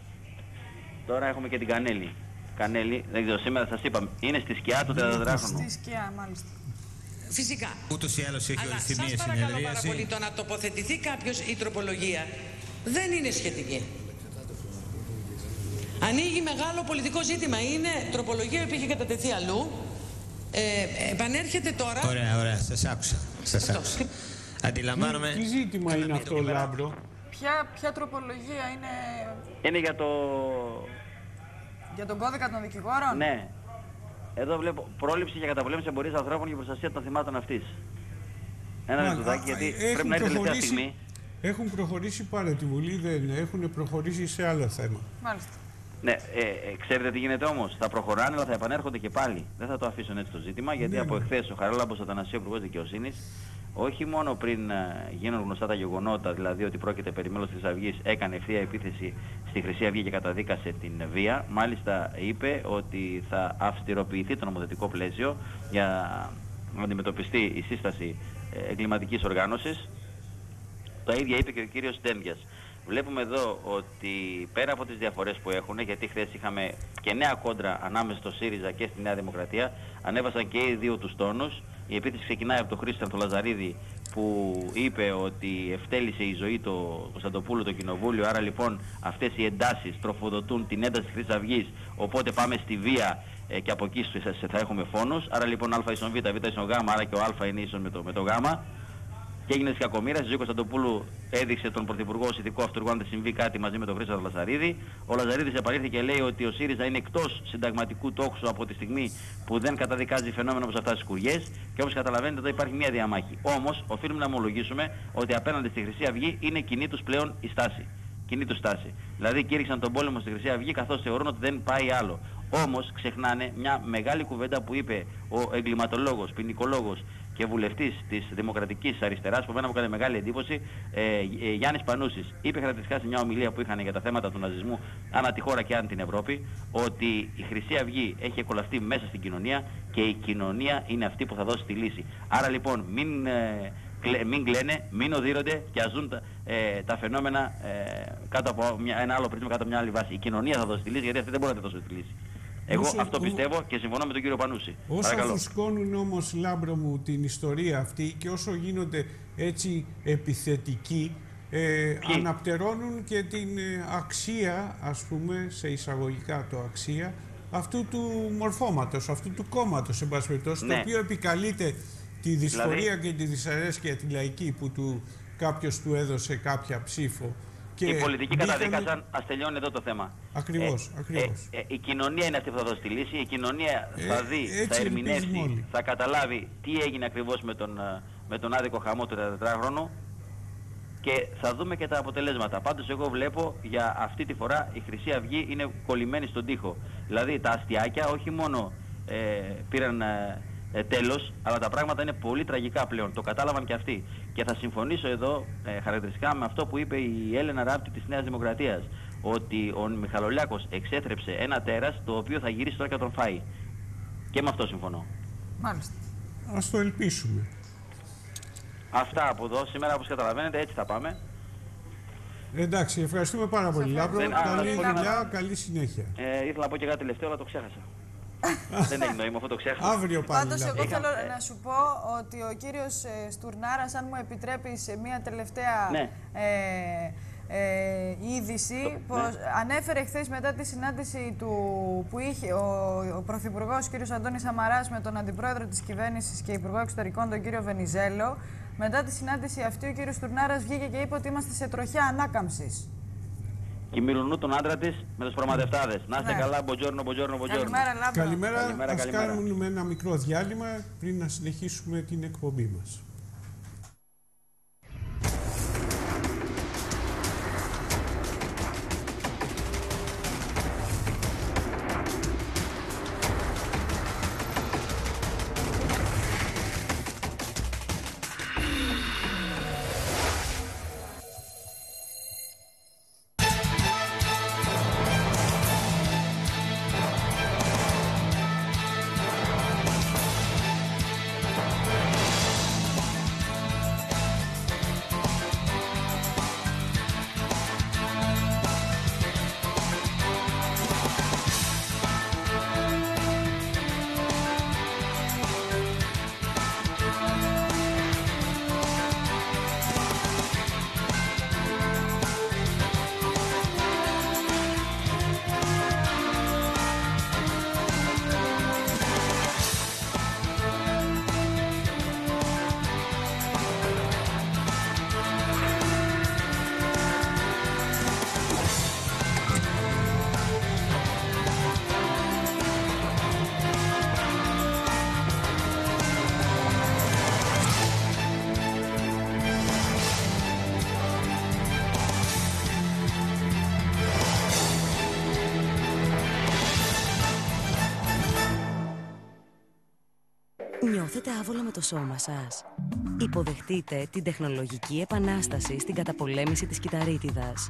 Τώρα έχουμε και την Κανέλη. Κανέλη, δεν ξέρω, σήμερα σας είπα, είναι στη σκιά του 34χρονου. Στη σκιά, μάλιστα. Φυσικά. Ούτως ή άλλως έχει Αλλά οριστεί σας μία παρακαλώ πάρα συνεδρίαση. πολύ το να τοποθετηθεί κάποιος η τροπολογία δεν είναι σχετική. Ανοίγει μεγάλο πολιτικό ζήτημα. Είναι τροπολογία που είχε κατατεθεί αλλού. Ε, επανέρχεται τώρα. Ωραία, ωραία, σας άκουσα. Σας Αυτό. άκουσα. Αντιλαμβάνομαι. Τι ζήτημα είναι αυτό, Λάμπρο; Ποια, ποια τροπολογία είναι; Είναι για το... για τον κώδικα των δικηγόρων; Ναι. Εδώ βλέπω πρόληψη για καταπολέμηση εμπορίας ανθρώπων και προστασία των θυμάτων αυτής. Ένα Μα, λεπτάκι, α, γιατί έχουν πρέπει να έρθει τελευταία προχωρήσει- στιγμή. Έχουν προχωρήσει πάρα τη Βουλή, δεν έχουν προχωρήσει σε άλλο θέμα. Μάλιστα. Ναι, ε, ε, ξέρετε τι γίνεται όμως; Θα προχωράνε, αλλά θα επανέρχονται και πάλι. Δεν θα το αφήσουν έτσι το ζήτημα, γιατί Ναι, από ναι. εχθές ο Χαράλαμπος Αθανασίου, Υπουργός Δικαιοσύνης, όχι μόνο πριν ε, γίνουν γνωστά τα γεγονότα, δηλαδή ότι πρόκειται περί μέλος της Αυγής, έκανε ευθεία επίθεση στη Χρυσή Αυγή και καταδίκασε την βία. Μάλιστα είπε ότι θα αυστηροποιηθεί το νομοθετικό πλαίσιο για να αντιμετωπιστεί η σύσταση ε, εγκληματικής οργάνωσης. Τα ίδια είπε και ο κύριος Τένδιας. Βλέπουμε εδώ ότι πέρα από τις διαφορές που έχουν, γιατί χθες είχαμε και νέα κόντρα ανάμεσα στο ΣΥΡΙΖΑ και στη Νέα Δημοκρατία, ανέβασαν και οι δύο τους τόνους. Η επίθεση ξεκινάει από τον Χρήστο το Λαζαρίδη που είπε ότι ευτέλησε η ζωή του Κωνσταντοπούλου το κοινοβούλιο. Άρα λοιπόν αυτές οι εντάσεις τροφοδοτούν την ένταση της Χρυσής Αυγής. Οπότε πάμε στη βία ε, και από εκεί θα έχουμε φόνους. Άρα λοιπόν α ίσον β, β ίσον γ, άρα και ο α είναι ίσον με το, με το γ και έγινε τη κακομοίρα. Η ζωή Κωνσταντοπούλου έδειξε τον Πρωθυπουργό ως ηθικό αυτούργο αν δεν συμβεί κάτι μαζί με τον Χρήστο Λαζαρίδη. Ο Λαζαρίδης επαλήφθηκε και λέει ότι ο ΣΥΡΙΖΑ είναι εκτός συνταγματικού τόξου από τη στιγμή που δεν καταδικάζει φαινόμενα όπως αυτά τι κουριές. Και όπως καταλαβαίνετε, εδώ υπάρχει μια διαμάχη. Όμως, οφείλουμε να ομολογήσουμε ότι απέναντι στη Χρυσή Αυγή είναι κοινή τους πλέον η στάση. Κοινή τους στάση. Δηλαδή, κήρυξαν τον πόλεμο στη Χρυσή Αυγή καθώς θεωρούν ότι δεν πάει άλλο. Όμως, ξεχνάνε μια μεγάλη κουβέντα που είπε ο εγκληματολόγος, ποινικολόγος και βουλευτής της Δημοκρατικής Αριστεράς, που εμένα μου έκανε μεγάλη εντύπωση, ε, ε, Γιάννης Πανούσης. Είπε χαρακτηριστικά σε μια ομιλία που είχαν για τα θέματα του ναζισμού, ανά τη χώρα και αν την Ευρώπη, ότι η Χρυσή Αυγή έχει εκολαστεί μέσα στην κοινωνία και η κοινωνία είναι αυτή που θα δώσει τη λύση. Άρα λοιπόν μην. Ε, μην κλαίνε, μην οδύρονται και ας ζουν τα, ε, τα φαινόμενα ε, κάτω από μια, ένα άλλο πρίσμα, κάτω από μια άλλη βάση. Η κοινωνία θα δώσει τη λύση γιατί αυτή δεν μπορεί να δώσει τη λύση. Εγώ όσο, αυτό πιστεύω και συμφωνώ με τον κύριο Πανούση. Όσο Παρακαλώ. φουσκώνουν όμως, Λάμπρο μου, την ιστορία αυτή και όσο γίνονται έτσι επιθετικοί, ε, αναπτερώνουν και την ε, αξία, ας πούμε, σε εισαγωγικά το αξία, αυτού του μορφώματος, αυτού του κόμματος, εν πάση περιπτώσει, ναι. το οποίο επικαλείται τη δυσφορία δηλαδή... και τη δυσαρέσκεια τη λαϊκή που του, κάποιος του έδωσε κάποια ψήφο και οι πολιτικοί καταδίκασαν, ας τελειώνει εδώ το θέμα. Ακριβώς. Ε, ακριβώς. Ε, ε, η κοινωνία είναι αυτή που θα δώσει τη λύση. Η κοινωνία ε, θα δει, θα ερμηνεύσει, θα καταλάβει τι έγινε ακριβώς με τον, ε, με τον άδικο χαμό του 44χρονου και θα δούμε και τα αποτελέσματα. Πάντως, εγώ βλέπω για αυτή τη φορά η Χρυσή Αυγή είναι κολλημένη στον τοίχο. Δηλαδή, τα αστιάκια όχι μόνο ε, πήραν ε, τέλος, αλλά τα πράγματα είναι πολύ τραγικά πλέον. Το κατάλαβαν και αυτοί. Και θα συμφωνήσω εδώ ε, χαρακτηριστικά με αυτό που είπε η Έλενα Ράπτη της Νέας Δημοκρατίας. Ότι ο Μιχαλολιάκος εξέτρεψε ένα τέρας το οποίο θα γυρίσει τώρα και θα τον φάει. Και με αυτό συμφωνώ. Μάλιστα. Ας το ελπίσουμε. Αυτά από εδώ. Σήμερα όπως καταλαβαίνετε έτσι θα πάμε. Εντάξει, ευχαριστούμε πάρα πολύ. Λάμπρο, καλή δουλειά, καλή συνέχεια. Ε, ήθελα να πω και κάτι τελευταίο, αλλά το ξέχασα. Δεν έχει νόημα, αυτό το ξέχασα. Αύριο πάλι. Πάντως, εγώ θέλω να σου πω ότι ο κύριος ε, Στουρνάρας, αν μου επιτρέπεις μια τελευταία. Ναι. Ε, ε, είδηση πως ναι. ανέφερε χθες μετά τη συνάντηση του που είχε ο, ο Πρωθυπουργός κ. Αντώνης Σαμαράς με τον Αντιπρόεδρο της Κυβέρνησης και Υπουργό Εξωτερικών τον κύριο Βενιζέλο μετά τη συνάντηση αυτή ο κ. Στουρνάρας βγήκε και είπε ότι είμαστε σε τροχιά ανάκαμψης και μυρονού τον άντρα της με τους προμαδευτάδε. Να είστε ναι. καλά, buongiorno, buongiorno, buongiorno. Καλημέρα, Λάμπρο. Καλημέρα, καλημέρα, ας καλημέρα. κάνουμε ένα μικρό διάλειμμα πριν να συνεχίσουμε την εκπομπή μας. Νιώθετε άβολα με το σώμα σας. Υποδεχτείτε την τεχνολογική επανάσταση στην καταπολέμηση της κυταρίτιδας.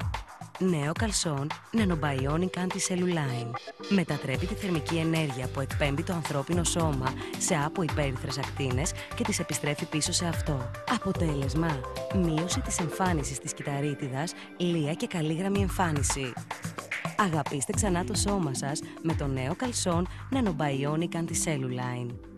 Νέο καλσόν Nanobionic Anti-Cellulline. Μετατρέπει τη θερμική ενέργεια που εκπέμπει το ανθρώπινο σώμα σε άπο υπέρυθρες ακτίνες και τις επιστρέφει πίσω σε αυτό. Αποτέλεσμα, μείωση της εμφάνισης της κυταρίτιδας, λία και καλή γραμμή εμφάνιση. Αγαπήστε ξανά το σώμα σας με το νέο καλσόν Nanobionic Anti-Cellulline.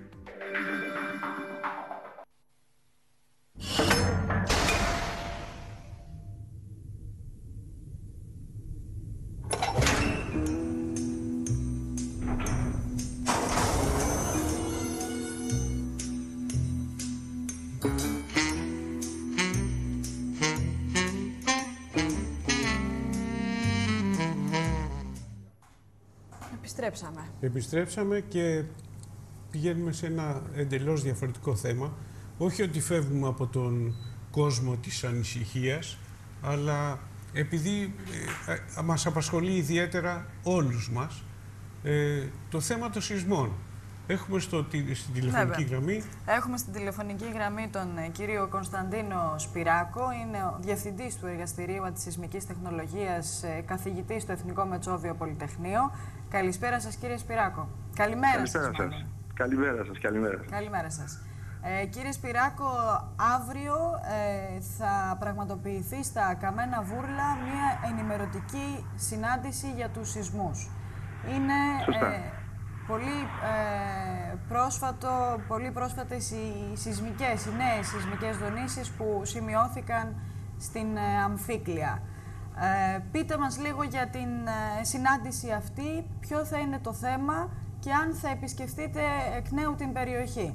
Επιστρέψαμε. Επιστρέψαμε και πηγαίνουμε σε ένα εντελώς διαφορετικό θέμα. Όχι ότι φεύγουμε από τον κόσμο της ανησυχίας, αλλά επειδή ε, ε, μας απασχολεί ιδιαίτερα όλους μας ε, το θέμα των σεισμών. Έχουμε στο, στην τηλεφωνική γραμμή. Έχουμε στην τηλεφωνική γραμμή τον ε, κύριο Κωνσταντίνο Σπυράκο. Είναι ο διευθυντής του Εργαστηρίου Αντισυσμική Τεχνολογίας, ε, καθηγητής στο Εθνικό Μετσόβιο Πολυτεχνείο. Καλησπέρα σας, κύριε Σπυράκο. Καλημέρα σας. Καλημέρα σας. Καλημέρα σας. Καλημέρα σας. Ε, κύριε Σπυράκο, αύριο ε, θα πραγματοποιηθεί στα Καμένα Βούρλα μια ενημερωτική συνάντηση για τους σεισμούς. Είναι πολύ ε, πρόσφατο, πολύ πρόσφατες οι σεισμικές, οι νέες σεισμικές δονήσεις που σημειώθηκαν στην ε, Αμφίκλια. Ε, πείτε μας λίγο για την ε, συνάντηση αυτή, ποιο θα είναι το θέμα και αν θα επισκεφτείτε εκ νέου την περιοχή.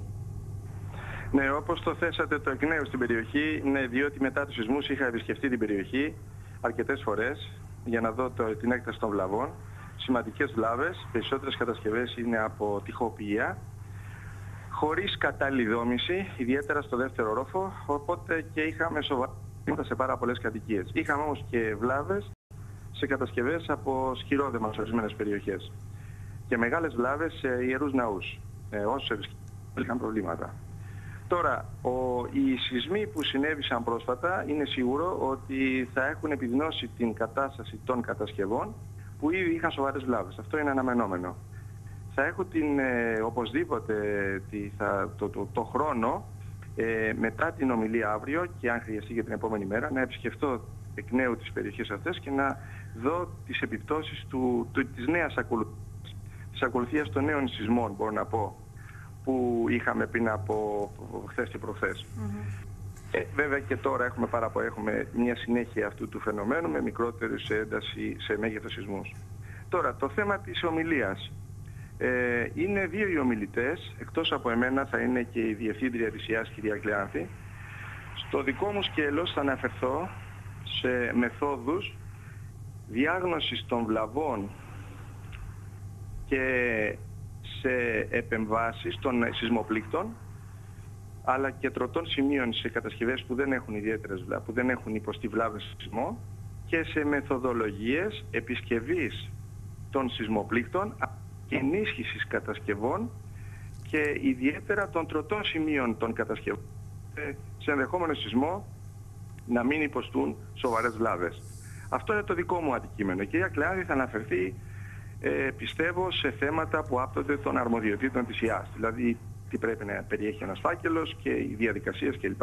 Ναι, όπως το θέσατε το εκ νέου στην περιοχή, ναι, διότι μετά τους σεισμούς είχα επισκεφτεί την περιοχή αρκετές φορές για να δω το, την έκταση των βλαβών σημαντικές βλάβες, περισσότερες κατασκευές είναι από τυχοποιία, χωρίς κατάλληλη δόμηση, ιδιαίτερα στο δεύτερο ρόφο, οπότε και είχαμε σοβαρά σε πάρα πολλές κατοικίες. Είχαμε όμως και βλάβες σε κατασκευές από σχηρόδεμα σε ορισμένες περιοχές και μεγάλες βλάβες σε ιερούς ναούς, ε, όσους είχαν προβλήματα. Τώρα, ο, οι σεισμοί που συνέβησαν πρόσφατα είναι σίγουρο ότι θα έχουν επιδεινώσει την κατάσταση των κατασκευών που ήδη είχαν σοβαρές βλάβες. Αυτό είναι αναμενόμενο. Θα έχω την, ε, οπωσδήποτε τη, θα, το, το, το, χρόνο ε, μετά την ομιλία αύριο και αν χρειαστεί για την επόμενη μέρα να επισκεφτώ εκ νέου τις περιοχές αυτές και να δω τις επιπτώσεις του, του, της νέας ακολουθίας, της ακολουθίας των νέων σεισμών μπορώ να πω που είχαμε πριν από χθες και προχθές. Ε, βέβαια και τώρα έχουμε, παραπο, έχουμε μια συνέχεια αυτού του φαινομένου με μικρότερη σε ένταση σε μέγεθος σεισμούς. Τώρα, το θέμα της ομιλίας. Ε, είναι δύο οι ομιλητές, εκτός από εμένα θα είναι και η Διευθύντρια της ΙΑΣ, κυρία Κλεάνθη. Στο δικό μου σκέλος θα αναφερθώ σε μεθόδους διάγνωσης των βλαβών και σε επεμβάσεις των σεισμοπλήκτων αλλά και τροτών σημείων σε κατασκευές που δεν έχουν ιδιαίτερες βλάβες, που δεν έχουν υποστεί βλάβες σεισμό και σε μεθοδολογίες επισκευής των σεισμοπλήκτων και ενίσχυσης κατασκευών και ιδιαίτερα των τροτών σημείων των κατασκευών σε ενδεχόμενο σεισμό να μην υποστούν σοβαρές βλάβες. Αυτό είναι το δικό μου αντικείμενο. Η κυρία Κλεάδη θα αναφερθεί, ε, πιστεύω, σε θέματα που άπτονται των αρμοδιοτήτων της ΙΑΣ. Δηλαδή τι πρέπει να περιέχει ένας φάκελος και οι διαδικασίες κλπ.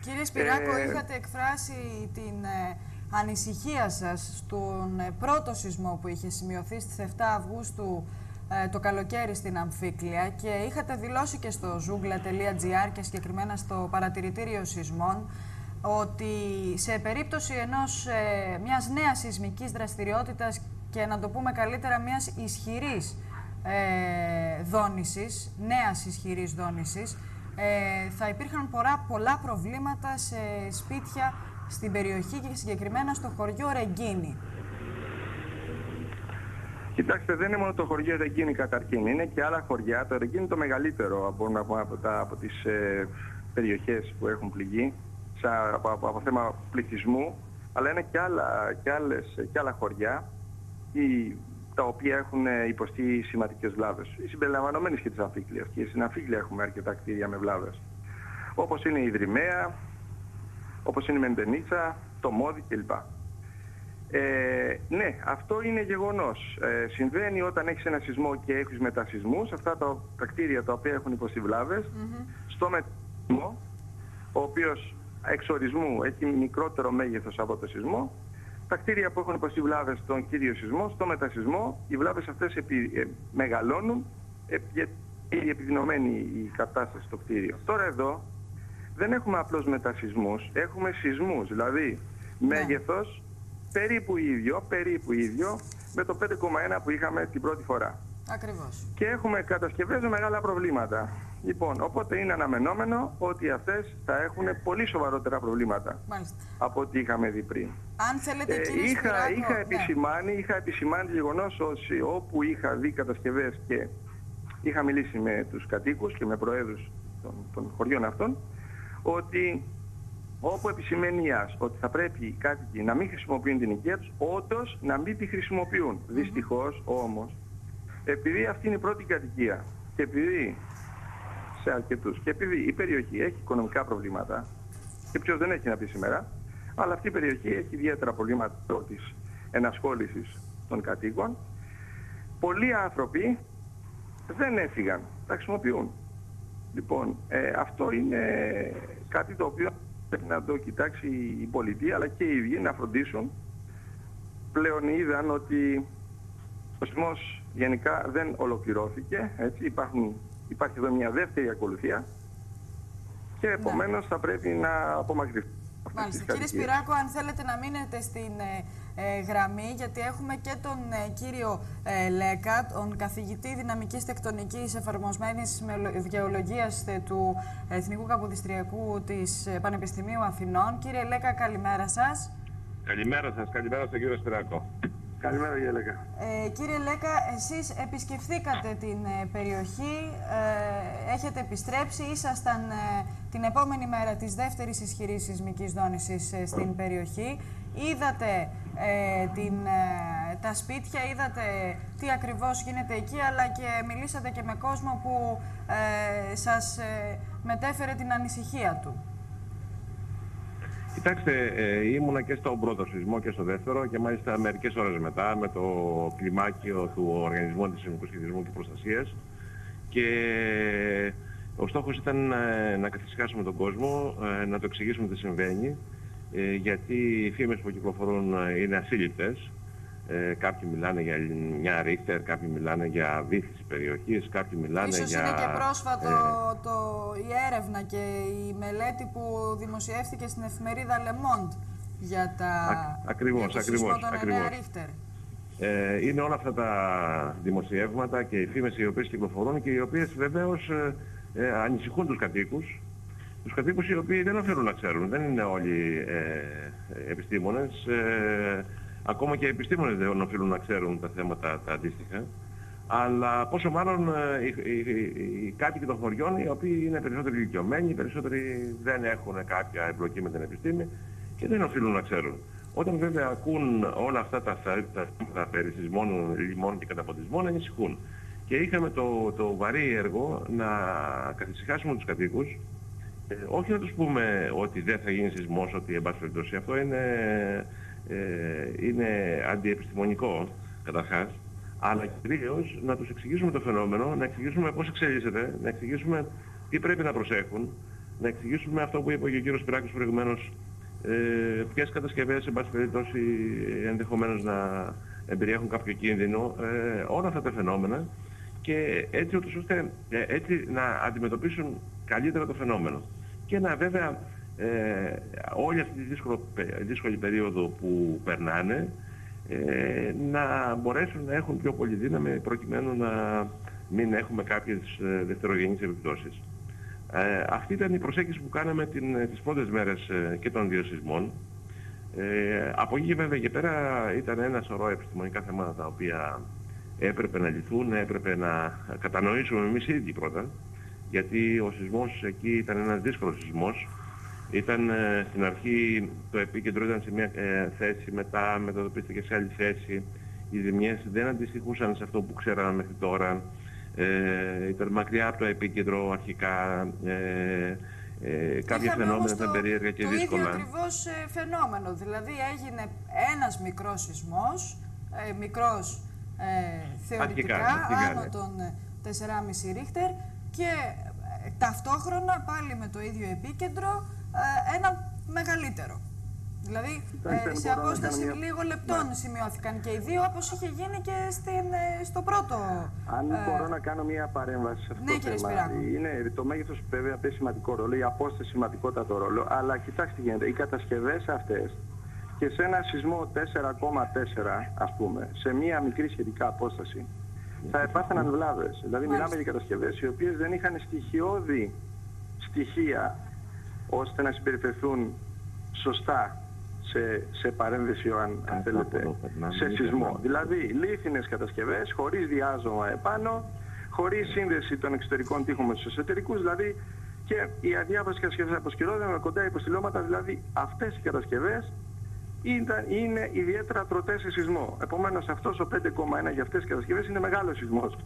Κύριε Σπυράκο, ε... είχατε εκφράσει την ε, ανησυχία σας στον ε, πρώτο σεισμό που είχε σημειωθεί στις 7 Αυγούστου ε, το καλοκαίρι στην Αμφίκλια και είχατε δηλώσει και στο zoogla.gr και συγκεκριμένα στο παρατηρητήριο σεισμών ότι σε περίπτωση ενός, μιας νέας σεισμικής δραστηριότητας και να το πούμε καλύτερα μιας ισχυρής ε, δόνησης, νέας ισχυρής δόνησης, ε, θα υπήρχαν πολλά, πολλά προβλήματα σε σπίτια στην περιοχή και συγκεκριμένα στο χωριό Ρεγκίνη. Κοιτάξτε, δεν είναι μόνο το χωριό Ρεγκίνη καταρχήν, είναι και άλλα χωριά. Το Ρεγκίνη το μεγαλύτερο από, από, από, τα, από τις ε, περιοχές που έχουν πληγεί, από, από, από, θέμα πληθυσμού, αλλά είναι και άλλα, και άλλες, και άλλα χωριά. Η τα οποία έχουν ε, υποστεί σημαντικές βλάβες. Οι συμπεριλαμβανομένες και της Αμφίκλειας. Και στην Αμφίκλεια έχουμε αρκετά κτίρια με βλάβες. Όπως είναι η Ιδρυμαία, όπως είναι η Μεντενίτσα, το Μόδι κλπ. Ε, ναι, αυτό είναι γεγονός. Ε, συμβαίνει όταν έχεις ένα σεισμό και έχεις μετασυσμούς, αυτά τα, τα κτίρια τα οποία έχουν υποστεί βλάβε, στο μετασυσμό, ο οποίος εξορισμού έχει μικρότερο μέγεθος από το σεισμό, τα κτίρια που έχουν υποστεί βλάβες στον κύριο σεισμό, στο μετασυσμό, οι βλάβες αυτές επι, ε, μεγαλώνουν ε, γιατί είναι επιδεινωμένη η κατάσταση στο κτίριο. Τώρα εδώ δεν έχουμε απλώς μετασυσμούς, έχουμε σεισμούς, δηλαδή ναι. μέγεθος περίπου ίδιο, περίπου ίδιο με το 5,1 που είχαμε την πρώτη φορά. Ακριβώς. Και έχουμε κατασκευές με μεγάλα προβλήματα. Λοιπόν, οπότε είναι αναμενόμενο ότι αυτές θα έχουν πολύ σοβαρότερα προβλήματα Μάλιστα. από ό,τι είχαμε δει πριν. Αν θέλετε, Ε, κύριε είχα, Σπυράκο, είχα, ναι. επισημάνει, είχα επισημάνει γεγονός ότι όπου είχα δει κατασκευές και είχα μιλήσει με τους κατοίκους και με προέδρους των, των χωριών αυτών, ότι όπου επισημαίνει η ΑΣ ότι θα πρέπει οι κάτοικοι να μην χρησιμοποιούν την οικία τους, όντως να μην τη χρησιμοποιούν. Δυστυχώς όμως, επειδή αυτή είναι η πρώτη κατοικία και επειδή σε αρκετούς και επειδή η περιοχή έχει οικονομικά προβλήματα, και ποιος δεν έχει να πει σήμερα, αλλά αυτή η περιοχή έχει ιδιαίτερα προβλήματα της ενασχόλησης των κατοίκων. Πολλοί άνθρωποι δεν έφυγαν, τα χρησιμοποιούν. Λοιπόν, ε, αυτό είναι κάτι το οποίο πρέπει να το κοιτάξει η πολιτεία αλλά και οι ίδιοι να φροντίσουν. Πλέον είδαν ότι ο σεισμός γενικά δεν ολοκληρώθηκε. Έτσι, υπάρχουν, υπάρχει εδώ μια δεύτερη ακολουθία και επομένως θα πρέπει να απομακρυνθούν. αυτές Μάλιστα. τις Κύριε κατοικίες. Σπυράκο, αν θέλετε να μείνετε στην ε, ε, γραμμή, γιατί έχουμε και τον ε, κύριο ε, Λέκα, τον καθηγητή δυναμικής τεκτονικής εφαρμοσμένης με- γεωλογίας ε, του Εθνικού Καποδιστριακού της ε, Πανεπιστημίου Αθηνών. Κύριε Λέκα, καλημέρα σας. Καλημέρα σας, καλημέρα στον κύριο Σπυράκο. Καλημέρα, Γέλεκα. Ε, κύριε Λέκα, εσείς επισκεφθήκατε την ε, περιοχή, ε, έχετε επιστρέψει, ήσασταν ε, την επόμενη μέρα της δεύτερης ισχυρής σεισμικής δόνησης ε, στην περιοχή. Είδατε ε, την, ε, τα σπίτια, είδατε τι ακριβώς γίνεται εκεί, αλλά και μιλήσατε και με κόσμο που ε, σας ε, μετέφερε την ανησυχία του. Κοιτάξτε, ε, ήμουνα και στον πρώτο σεισμό και στο δεύτερο και μάλιστα μερικές ώρες μετά με το κλιμάκιο του Οργανισμού Αντισημικού Σχεδιασμού και Προστασίας και ο στόχος ήταν ε, να καθησυχάσουμε τον κόσμο, ε, να το εξηγήσουμε τι συμβαίνει ε, γιατί οι φήμες που κυκλοφορούν ε, είναι ασύλληπτες. Ε, κάποιοι μιλάνε για μια ρίχτερ, κάποιοι μιλάνε για βύθιση περιοχής, κάποιοι μιλάνε Ίσως για... είναι και πρόσφατο ε, το, η έρευνα και η μελέτη που δημοσιεύτηκε στην εφημερίδα Le Monde για, τα, Α- ακριβώς, για το σεισμό ακριβώς, των ακριβώς. 9 Ρίχτερ. Ε, είναι όλα αυτά τα δημοσιεύματα και οι φήμες οι οποίες κυκλοφορούν και οι οποίες βεβαίως ε, ε, ανησυχούν τους κατοίκους. Τους κατοίκους οι οποίοι δεν οφείλουν να ξέρουν, δεν είναι όλοι ε, επιστήμονες. Ε, ακόμα και οι επιστήμονες δεν οφείλουν να ξέρουν τα θέματα τα αντίστοιχα. Αλλά πόσο μάλλον ε, οι, οι, οι, οι κάτοικοι των χωριών οι οποίοι είναι περισσότεροι ηλικιωμένοι, οι περισσότεροι δεν έχουν κάποια εμπλοκή με την επιστήμη και δεν οφείλουν να ξέρουν. Όταν βέβαια ακούν όλα αυτά τα θέματα περί σεισμών, λιμών και καταποντισμών ανησυχούν. Και είχαμε το, το βαρύ έργο να καθησυχάσουμε τους κατοίκους ε, όχι να τους πούμε ότι δεν θα γίνει σεισμός, ότι εν πάση περιπτώσει αυτό είναι, ε, είναι αντιεπιστημονικό καταρχάς, αλλά κυρίως να τους εξηγήσουμε το φαινόμενο, να εξηγήσουμε πώς εξελίσσεται, να εξηγήσουμε τι πρέπει να προσέχουν, να εξηγήσουμε αυτό που είπε και ο κύριος Σπυράκος προηγουμένως, ε, ποιες κατασκευές, εν πάση περιπτώσει, ενδεχομένως να εμπεριέχουν κάποιο κίνδυνο, ε, όλα αυτά τα φαινόμενα και έτσι, ούτως ώστε, ε, έτσι να αντιμετωπίσουν καλύτερα το φαινόμενο. Και να βέβαια ε, όλη αυτή τη δύσκολο, δύσκολη περίοδο που περνάνε ε, να μπορέσουν να έχουν πιο πολύ δύναμη προκειμένου να μην έχουμε κάποιες ε, δευτερογενείς επιπτώσεις. Ε, αυτή ήταν η προσέγγιση που κάναμε την, τις πρώτες μέρες ε, και των δύο σεισμών. Ε, από εκεί βέβαια και πέρα ήταν ένα σωρό επιστημονικά θέματα τα οποία έπρεπε να λυθούν, έπρεπε να κατανοήσουμε εμείς οι ίδιοι πρώτα, γιατί ο σεισμός εκεί ήταν ένας δύσκολος σεισμός. Ήταν ε, στην αρχή το επίκεντρο ήταν σε μια ε, θέση, μετά μετατοπίστηκε σε άλλη θέση. Οι ζημιές δεν αντιστοιχούσαν σε αυτό που ξέραμε μέχρι τώρα. Ε, ήταν μακριά από το επίκεντρο αρχικά. Ε, ε, κάποια Είχαμε φαινόμενα όμως ήταν το- περίεργα και το δύσκολα. ίδιο ακριβώς ε, φαινόμενο. Δηλαδή έγινε ένας μικρός σεισμός, ε, μικρός ε, θεωρητικά, Αρχικά, αρχικά, άνω ναι. των ε, 4,5 ρίχτερ και ε, ταυτόχρονα πάλι με το ίδιο επίκεντρο ε, ένα μεγαλύτερο. Δηλαδή Κοιτάξτε, ε, αν σε μπορώ να απόσταση κάνω μια- λίγο λεπτών σημειώθηκαν και οι δύο όπως είχε γίνει και στην, ε, στο πρώτο. Αν ε, μπορώ να κάνω μια παρέμβαση σε αυτό ναι, το κύριε θέμα. Σπυράκο. Είναι, το μέγεθος βέβαια παίζει σημαντικό ρόλο, η απόσταση σημαντικότατο ρόλο, αλλά κοιτάξτε τι γίνεται. Οι κατασκευές αυτές και σε ένα σεισμό 4,4 ας πούμε, σε μια μικρή σχετικά απόσταση, θα επάθαιναν βλάβες. Δηλαδή μιλάμε για κατασκευές οι οποίες δεν είχαν στοιχειώδη στοιχεία ώστε να συμπεριφερθούν σωστά σε, σε παρένθεση, αν, αν θέλετε, σε σεισμό. Δηλαδή, λίθινες κατασκευές, χωρίς διάζωμα επάνω, χωρίς σύνδεση των εξωτερικών τείχων με τους εσωτερικούς, δηλαδή και οι αδιάφορες κατασκευές με κοντά υποστηλώματα, δηλαδή αυτές οι κατασκευές ήταν, είναι ιδιαίτερα τροτές σε σεισμό. Επομένως αυτός ο 5,1 για αυτές τις κατασκευές είναι μεγάλος σεισμός.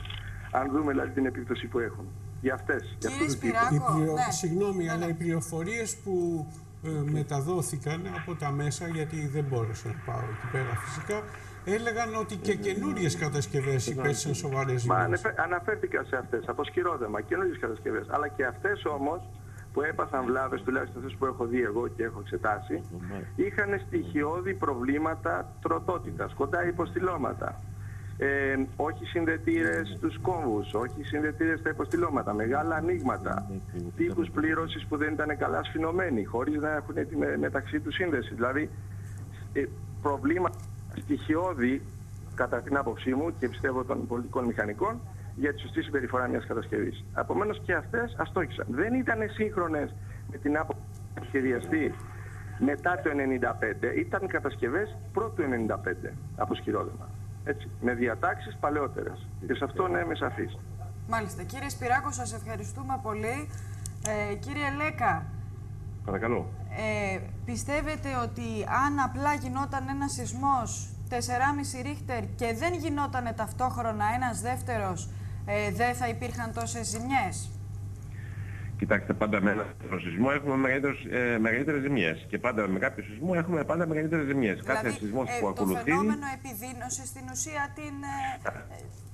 Αν δούμε δηλαδή την επίπτωση που έχουν. Για αυτές. Για Κύριε Σπυράκο, ναι. Συγγνώμη, ναι, αλλά ναι. οι πληροφορίες που ε, μεταδόθηκαν από τα μέσα, γιατί δεν μπόρεσα να πάω εκεί πέρα φυσικά, έλεγαν ότι και καινούριες κατασκευές υπέστησαν σοβαρές ζημιέ. Μα αναφέρθηκα σε αυτές, από σκυρόδεμα, καινούριες κατασκευές. Αλλά και αυτές όμως που έπαθαν βλάβες, τουλάχιστον αυτές που έχω δει εγώ και έχω εξετάσει, είχαν στοιχειώδη προβλήματα τροτότητας, κοντά υποστηλώματα. Ε, όχι συνδετήρες στους κόμβους, όχι συνδετήρες στα υποστηλώματα, μεγάλα ανοίγματα, τείχους πλήρωσης που δεν ήταν καλά σφινωμένοι, χωρίς να έχουν μεταξύ τους σύνδεση. Δηλαδή, ε, προβλήματα στοιχειώδη, κατά την άποψή μου και πιστεύω των πολιτικών μηχανικών, για τη σωστή συμπεριφορά μιας κατασκευής. Επομένως και αυτές αστόχησαν. Δεν ήταν σύγχρονες με την άποψη που σχεδιαστεί μετά το 1995, ήταν κατασκευές πρώτου 1995 από σκυρόδεμα. Έτσι, με διατάξεις παλαιότερες. Και σε αυτό να είμαι σαφής. Μάλιστα. Κύριε Σπυράκο, σας ευχαριστούμε πολύ. Ε, κύριε Λέκα. Παρακαλώ. Ε, πιστεύετε ότι αν απλά γινόταν ένας σεισμός 4,5 ρίχτερ και δεν γινόταν ταυτόχρονα ένας δεύτερος, ε, δεν θα υπήρχαν τόσες ζημιές; Κοιτάξτε, πάντα με ένα σεισμό έχουμε ε, μεγαλύτερες ζημιές και πάντα με κάποιο σεισμό έχουμε πάντα μεγαλύτερες ζημιές. Δηλαδή, Κάθε σεισμός ε, που ακολουθεί... το φαινόμενο επιδείνωση στην ουσία την... Ε,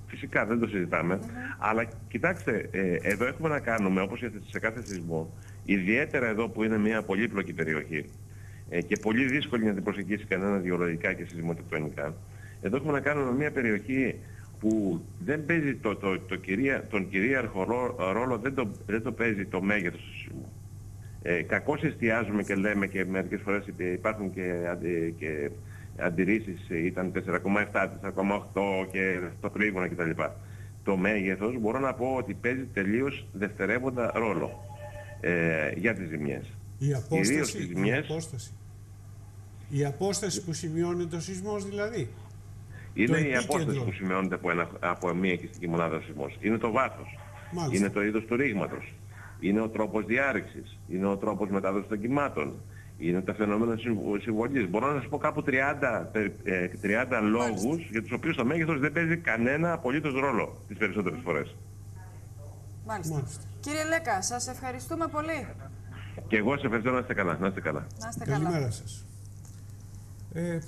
φυσικά δεν το συζητάμε, αλλά κοιτάξτε, ε, εδώ έχουμε να κάνουμε όπως σε κάθε σεισμό, ιδιαίτερα εδώ που είναι μια πολύπλοκη περιοχή ε, και πολύ δύσκολη να την προσεγγίσει κανένα γεωλογικά και σεισμοτεκτονικά, εδώ έχουμε να κάνουμε μια περιοχή που δεν παίζει το, το, το κυρία, τον κυρίαρχο ρόλο, δεν το, δεν το παίζει το μέγεθος του σεισμού. Ε, κακώς εστιάζουμε και λέμε και μερικές φορές υπάρχουν και, αντι, και αντιρρήσεις, ήταν 4,7, 4,8 και το πλήγωνα κτλ. Το μέγεθος μπορώ να πω ότι παίζει τελείως δευτερεύοντα ρόλο ε, για τις ζημιές. Η απόσταση, ζημιές, η απόσταση. Η απόσταση που σημειώνει το σεισμός δηλαδή. Είναι η απόσταση που σημειώνεται από, ένα, από μία οικιστική μονάδα σεισμός. Είναι το βάθος. Είναι το είδος του ρήγματος. Είναι ο τρόπος διάρρηξης. Είναι ο τρόπος μετάδοσης των κυμάτων. Είναι τα φαινόμενα συμβολής. Μπορώ να σας πω κάπου 30, 30 ε, λόγους για τους οποίους το μέγεθος δεν παίζει κανένα απολύτως ρόλο τις περισσότερες φορές. Μάλιστα. Κύριε Λέκα, σας ευχαριστούμε πολύ. Και εγώ σε ευχαριστώ να είστε καλά. Να είστε καλά. Να είστε καλά. Καλημέρα σας. Ε,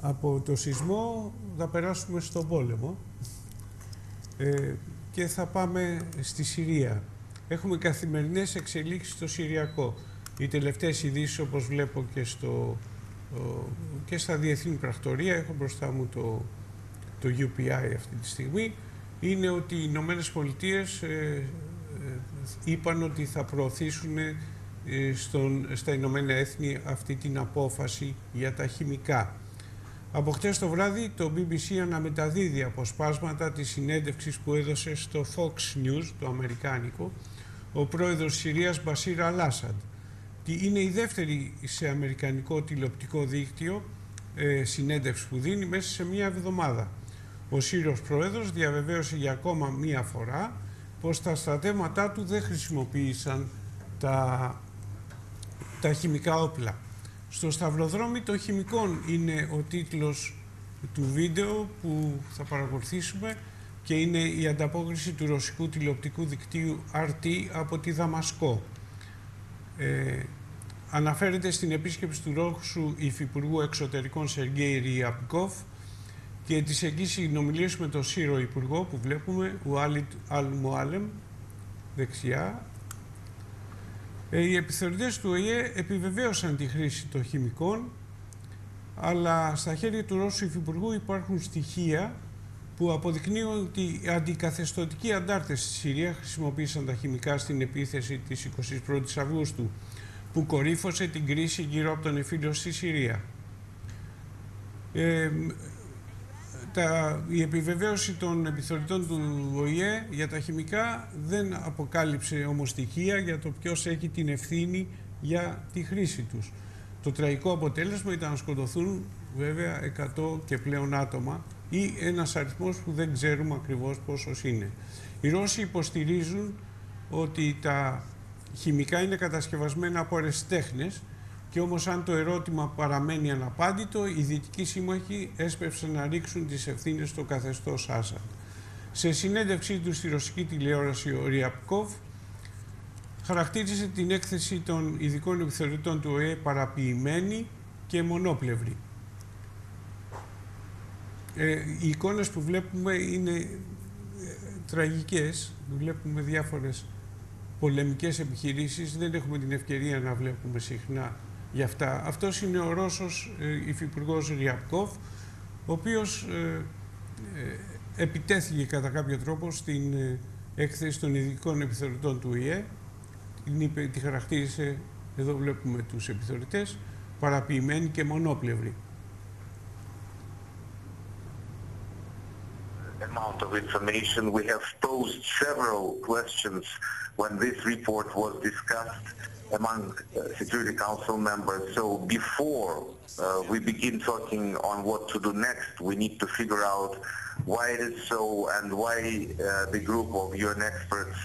από το σεισμό θα περάσουμε στον πόλεμο ε, και θα πάμε στη Συρία. Έχουμε καθημερινές εξελίξεις στο Συριακό. Οι τελευταίες ειδήσεις όπως βλέπω και, στο, και στα διεθνή πρακτορία, έχω μπροστά μου το, το UPI αυτή τη στιγμή, είναι ότι οι Ηνωμένες Πολιτείες ε, ε, είπαν ότι θα προωθήσουν ε, στον, στα Ηνωμένα Έθνη αυτή την απόφαση για τα χημικά. Από χτες το βράδυ το BBC αναμεταδίδει αποσπάσματα της συνέντευξης που έδωσε στο Fox News, το αμερικάνικο, ο πρόεδρος Συρίας Μπασίρα Αλάσαντ. Είναι η δεύτερη σε αμερικανικό τηλεοπτικό δίκτυο ε, συνέντευξη που δίνει μέσα σε μία εβδομάδα. Ο Σύριος Πρόεδρος διαβεβαίωσε για ακόμα μία φορά πως τα στρατεύματά του δεν χρησιμοποίησαν τα, τα χημικά όπλα. Στο Σταυροδρόμι των Χημικών είναι ο τίτλος του βίντεο που θα παρακολουθήσουμε και είναι η ανταπόκριση του ρωσικού τηλεοπτικού δικτύου RT από τη Δαμασκό. Ε, αναφέρεται στην επίσκεψη του Ρώσου Υφυπουργού Εξωτερικών Σεργέη Ριαπκόφ και τις εκεί συνομιλίες με τον Σύρο Υπουργό που βλέπουμε, ο Άλιτ Αλ Μουάλεμ, δεξιά, ε, οι επιθεωρητές του ΟΗΕ επιβεβαίωσαν τη χρήση των χημικών, αλλά στα χέρια του Ρώσου Υφυπουργού υπάρχουν στοιχεία που αποδεικνύουν ότι οι αντικαθεστωτικοί αντάρτες στη Συρία χρησιμοποίησαν τα χημικά στην επίθεση της 21ης Αυγούστου, που κορύφωσε την κρίση γύρω από τον εφήλιο στη Συρία. Ε, τα, η επιβεβαίωση των επιθεωρητών του ΟΗΕ για τα χημικά δεν αποκάλυψε όμως στοιχεία για το ποιος έχει την ευθύνη για τη χρήση τους. Το τραγικό αποτέλεσμα ήταν να σκοτωθούν βέβαια 100 και πλέον άτομα ή ένας αριθμός που δεν ξέρουμε ακριβώς πόσος είναι. Οι Ρώσοι υποστηρίζουν ότι τα χημικά είναι κατασκευασμένα από αριστέχνες και όμως αν το ερώτημα παραμένει αναπάντητο, οι δυτικοί σύμμαχοι έσπευσαν να ρίξουν τις ευθύνες στο καθεστώς Άσαντ. Σε συνέντευξή του στη ρωσική τηλεόραση ο Ριαπκόβ χαρακτήρισε την έκθεση των ειδικών επιθεωρητών του ΟΕ παραποιημένη και μονόπλευρη. Ε, οι εικόνες που βλέπουμε είναι ε, τραγικές. Βλέπουμε διάφορες πολεμικές επιχειρήσεις. Δεν έχουμε την ευκαιρία να βλέπουμε συχνά για αυτά. Αυτός είναι ο Ρώσος ε, υφυπουργός Ριαπκόφ, ο οποίος ε, ε, επιτέθηκε κατά κάποιο τρόπο στην ε, έκθεση των ειδικών επιθεωρητών του ΙΕ. Την είπε, τη χαρακτήρισε, εδώ βλέπουμε τους επιθεωρητές, παραποιημένη και μονόπλευρη. amount of information. We have posed several questions when this report was discussed among uh, Security Council members. So before uh, we begin talking on what to do next, we need to figure out why it is so and why uh, the group of UN experts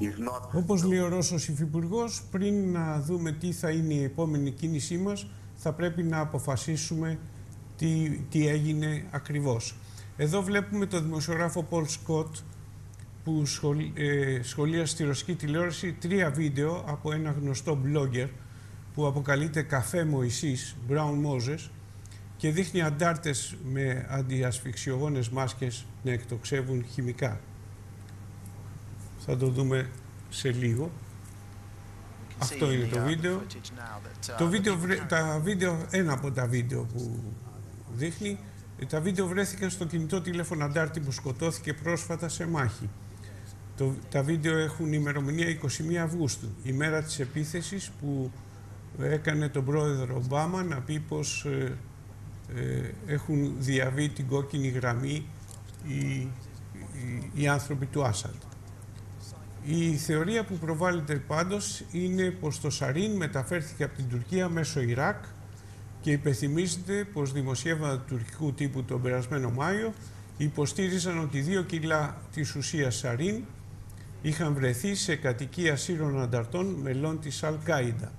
is not... Όπως λέει ο Ρώσος Υφυπουργός, πριν να δούμε τι θα είναι η επόμενη κίνησή μας, θα πρέπει να αποφασίσουμε τι, τι έγινε ακριβώς. Εδώ βλέπουμε τον δημοσιογράφο Πολ Σκοτ που ε, σχολίασε στη ρωσική τηλεόραση τρία βίντεο από ένα γνωστό blogger που αποκαλείται Καφέ Μωυσής, Brown Moses και δείχνει αντάρτες με αντιασφυξιογόνες μάσκες να εκτοξεύουν χημικά. Θα το δούμε σε λίγο. Αυτό είναι το βίντεο. Το βίντεο, τα βίντεο, ένα από τα βίντεο που δείχνει ε, τα βίντεο βρέθηκαν στο κινητό τηλέφωνο αντάρτη που σκοτώθηκε πρόσφατα σε μάχη. Το, τα βίντεο έχουν ημερομηνία 21 Αυγούστου, η μέρα της επίθεσης που έκανε τον πρόεδρο Ομπάμα να πει πως ε, ε, έχουν διαβεί την κόκκινη γραμμή οι, οι, άνθρωποι του Άσαντ. Η θεωρία που προβάλλεται πάντως είναι πως το Σαρίν μεταφέρθηκε από την Τουρκία μέσω Ιράκ και υπενθυμίζεται πως δημοσιεύματα του τουρκικού τύπου τον περασμένο Μάιο υποστήριζαν ότι δύο κιλά της ουσίας σαρίν είχαν βρεθεί σε κατοικία σύρων ανταρτών μελών της Αλ-Κάιντα.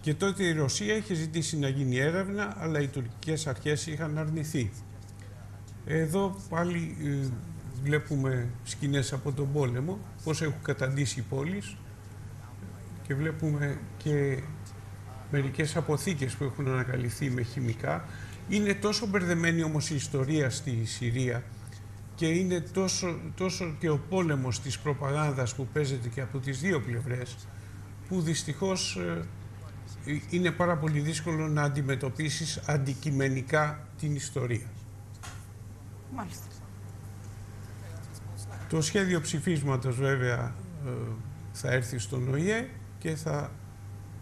Και τότε η Ρωσία είχε ζητήσει να γίνει έρευνα, αλλά οι τουρκικές αρχές είχαν αρνηθεί. Εδώ πάλι ε, βλέπουμε σκηνές από τον πόλεμο, πώς έχουν καταντήσει οι πόλεις και βλέπουμε και μερικές αποθήκες που έχουν ανακαλυφθεί με χημικά. Είναι τόσο μπερδεμένη όμως η ιστορία στη Συρία και είναι τόσο, τόσο και ο πόλεμος της προπαγάνδας που παίζεται και από τις δύο πλευρές που δυστυχώς ε, είναι πάρα πολύ δύσκολο να αντιμετωπίσεις αντικειμενικά την ιστορία. Μάλιστα. Το σχέδιο ψηφίσματος βέβαια ε, θα έρθει στον ΟΗΕ και θα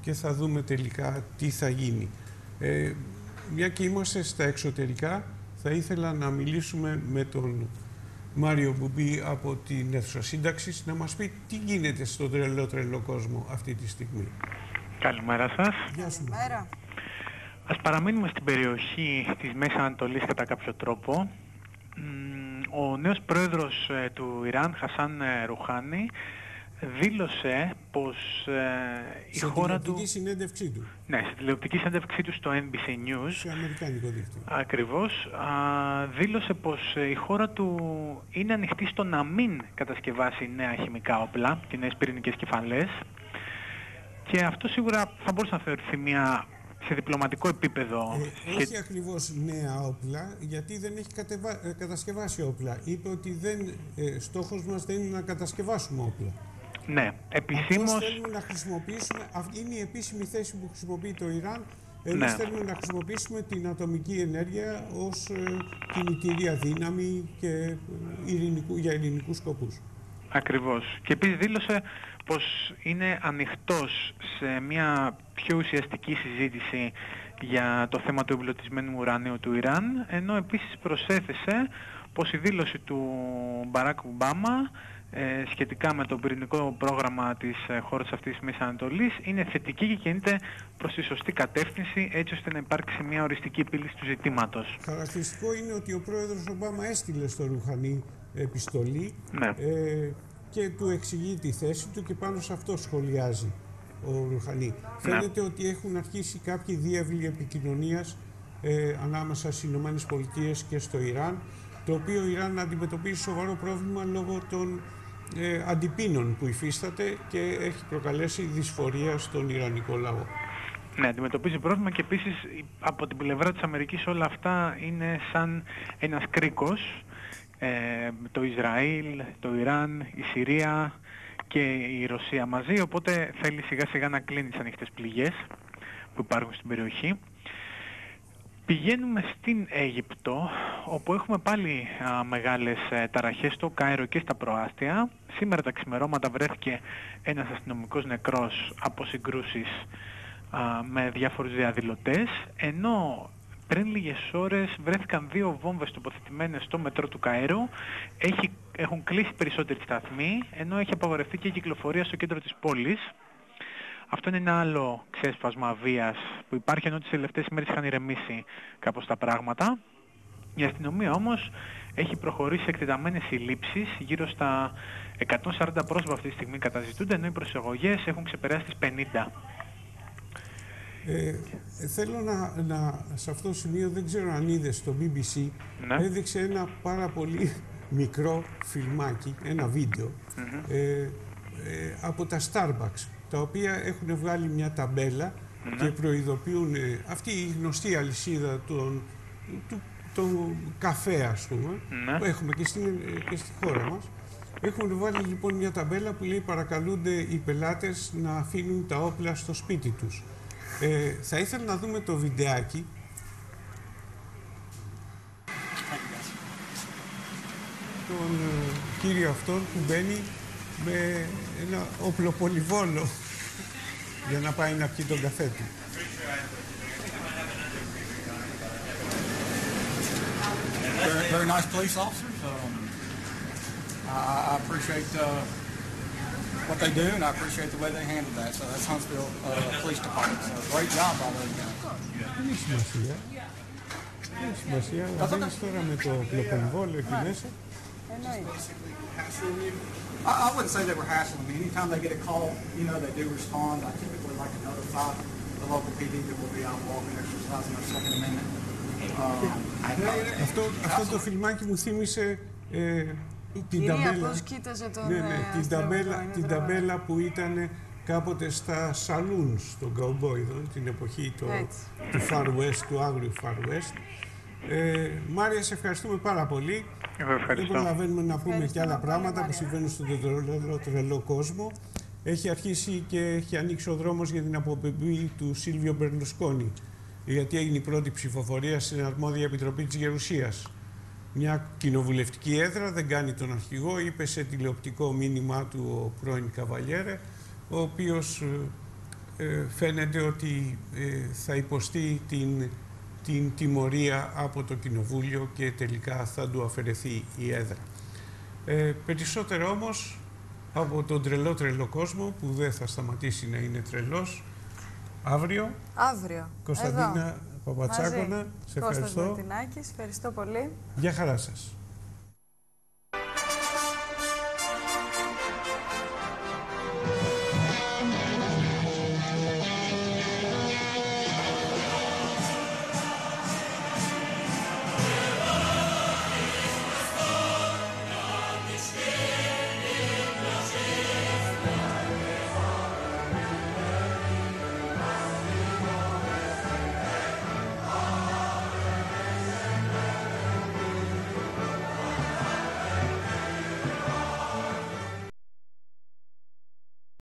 και θα δούμε τελικά τι θα γίνει. Ε, μια και είμαστε στα εξωτερικά, θα ήθελα να μιλήσουμε με τον Μάριο Μπουμπή από την αίθουσα σύνταξης να μας πει τι γίνεται στον τρελό τρελό κόσμο αυτή τη στιγμή. Καλημέρα σας. Γεια σου. Καλημέρα. Ας παραμείνουμε στην περιοχή της Μέσης Ανατολής κατά κάποιο τρόπο. Ο νέος πρόεδρος ε, του Ιράν, Χασάν ε, Ρουχάνη, δήλωσε πως ε, η χώρα του... Σε συνέντευξή του. Ναι, σε τηλεοπτική συνέντευξή του στο NBC News. Σε αμερικάνικο δίκτυο. Ακριβώς. Α, δήλωσε πως ε, η χώρα του είναι ανοιχτή στο να μην κατασκευάσει νέα χημικά όπλα και νέες πυρηνικές κεφαλές. Και αυτό σίγουρα θα μπορούσε να θεωρηθεί μια σε διπλωματικό επίπεδο. Ε, όχι ακριβώς νέα όπλα, γιατί δεν έχει κατεβα... Ε, κατασκευάσει όπλα. Είπε ότι δεν, ε, στόχος μας δεν είναι να κατασκευάσουμε όπλα. Ναι, επισήμως... Αυτός θέλουμε να χρησιμοποιήσουμε, αυτή είναι η επίσημη θέση που χρησιμοποιεί το Ιράν, εμείς ναι. θέλουμε να χρησιμοποιήσουμε την ατομική ενέργεια ως ε, κινητήρια δύναμη και ε, ειρηνικού, για ειρηνικούς σκοπούς. Ακριβώς. Και επίσης δήλωσε πως είναι ανοιχτός σε μια πιο ουσιαστική συζήτηση για το θέμα του εμπλωτισμένου ουρανίου του Ιράν, ενώ επίσης προσέθεσε πως η δήλωση του Μπαράκ Ομπάμα ε, σχετικά με το πυρηνικό πρόγραμμα της ε, χώρας αυτής της Μέσης Ανατολής είναι θετική και κινείται προς τη σωστή κατεύθυνση έτσι ώστε να υπάρξει μια οριστική επίλυση του ζητήματος. Χαρακτηριστικό είναι ότι ο πρόεδρος Ομπάμα έστειλε στο Ρουχανί επιστολή ναι. ε, και του εξηγεί τη θέση του και πάνω σε αυτό σχολιάζει ο Ρουχανί. Ναι. Φαίνεται ότι έχουν αρχίσει κάποιοι διεύλοι επικοινωνίας ε, ανάμεσα στις Ηνωμένες Πολιτείες και στο Ιράν το οποίο ο Ιράν αντιμετωπίζει σοβαρό πρόβλημα λόγω των ε, αντιπίνων που υφίσταται και έχει προκαλέσει δυσφορία στον Ιρανικό λαό. Ναι, αντιμετωπίζει πρόβλημα και επίσης από την πλευρά της Αμερικής όλα αυτά είναι σαν ένας κρίκος. Ε, το Ισραήλ, το Ιράν, η Συρία και η Ρωσία μαζί, οπότε θέλει σιγά σιγά να κλείνει τις ανοιχτές πληγές που υπάρχουν στην περιοχή. Πηγαίνουμε στην Αίγυπτο, όπου έχουμε πάλι α, μεγάλες ε, ταραχές στο Κάιρο και στα προάστια. Σήμερα τα ξημερώματα βρέθηκε ένας αστυνομικός νεκρός από συγκρούσεις με διάφορους διαδηλωτές, ενώ πριν λίγες ώρες βρέθηκαν δύο βόμβες τοποθετημένες στο μετρό του Καΐρου. Έχει, έχουν κλείσει περισσότεροι σταθμοί, ενώ έχει απαγορευτεί και η κυκλοφορία στο κέντρο της πόλης. Αυτό είναι ένα άλλο ξέσπασμα βίας που υπάρχει ενώ τις τελευταίες ημέρες είχαν ηρεμήσει κάπως τα πράγματα. Η αστυνομία όμως έχει προχωρήσει σε εκτεταμένες συλλήψεις, γύρω στα 140 πρόσωπα αυτή τη στιγμή καταζητούνται, ενώ οι προσεγωγές έχουν ξεπεράσει τις 50. Ε, θέλω να, να, σε αυτό το σημείο, δεν ξέρω αν είδες στο BBC, ναι. έδειξε ένα πάρα πολύ μικρό φιλμάκι, ένα βίντεο, ε, ε, από τα Starbucks τα οποία έχουν βγάλει μια ταμπέλα ναι. και προειδοποιούν ε, αυτή η γνωστή αλυσίδα των, του, του καφέ, ας πούμε, ναι. που έχουμε και, στην, ε, και στη χώρα μας. Έχουν βάλει λοιπόν μια ταμπέλα που λέει παρακαλούνται οι πελάτες να αφήνουν τα όπλα στο σπίτι τους. Ε, θα ήθελα να δούμε το βιντεάκι. Τον ε, κύριο αυτόν που μπαίνει με ένα πολυβόλο για να πάει να πιει τον καφέ του. Very, very nice police officers. Um, I, I appreciate uh, what they do, and I appreciate the way they handle that. So that's Huntsville uh, Police Department. So great job by those guys. Δεν έχει σημασία. Δεν έχει σημασία. Αλλά δεν τώρα με το πλοπολιβόλιο εκεί μέσα. I, I wouldn't say they were hassling me. Anytime they get a call, you know, they do respond. I typically like to notify the local PD that will be out walking, exercising their Second Amendment. Uh, αυτό, αυτό το φιλμάκι μου θύμισε ε, την ταμπέλα. Πώς κοίταζε τον ναι, ναι, την, ταμπέλα, την ταμπέλα που ήταν κάποτε στα σαλούν στον Καουμπόιδο, την εποχή το, του Far West, του άγριου Far West. Ε, Μάρια, σε ευχαριστούμε πάρα πολύ. Δεν προλαβαίνουμε να πούμε και άλλα πράγματα που συμβαίνουν στον τρελό, τρελό κόσμο. Έχει αρχίσει και έχει ανοίξει ο δρόμος για την αποπεμπή του Σίλβιο Μπερνουσκόνη. Γιατί έγινε η πρώτη ψηφοφορία στην αρμόδια επιτροπή της Γερουσίας. Μια κοινοβουλευτική έδρα δεν κάνει τον αρχηγό, είπε σε τηλεοπτικό μήνυμά του ο πρώην Καβαλιέρε, ο οποίος ε, ε φαίνεται ότι ε, θα υποστεί την την τιμωρία από το Κοινοβούλιο και τελικά θα του αφαιρεθεί η έδρα. Ε, περισσότερο όμως από τον τρελό τρελό κόσμο που δεν θα σταματήσει να είναι τρελός αύριο. Αύριο. Κωνσταντίνα Παπατσάκονα, σε ευχαριστώ. Κώστας ευχαριστώ πολύ. Γεια χαρά σας.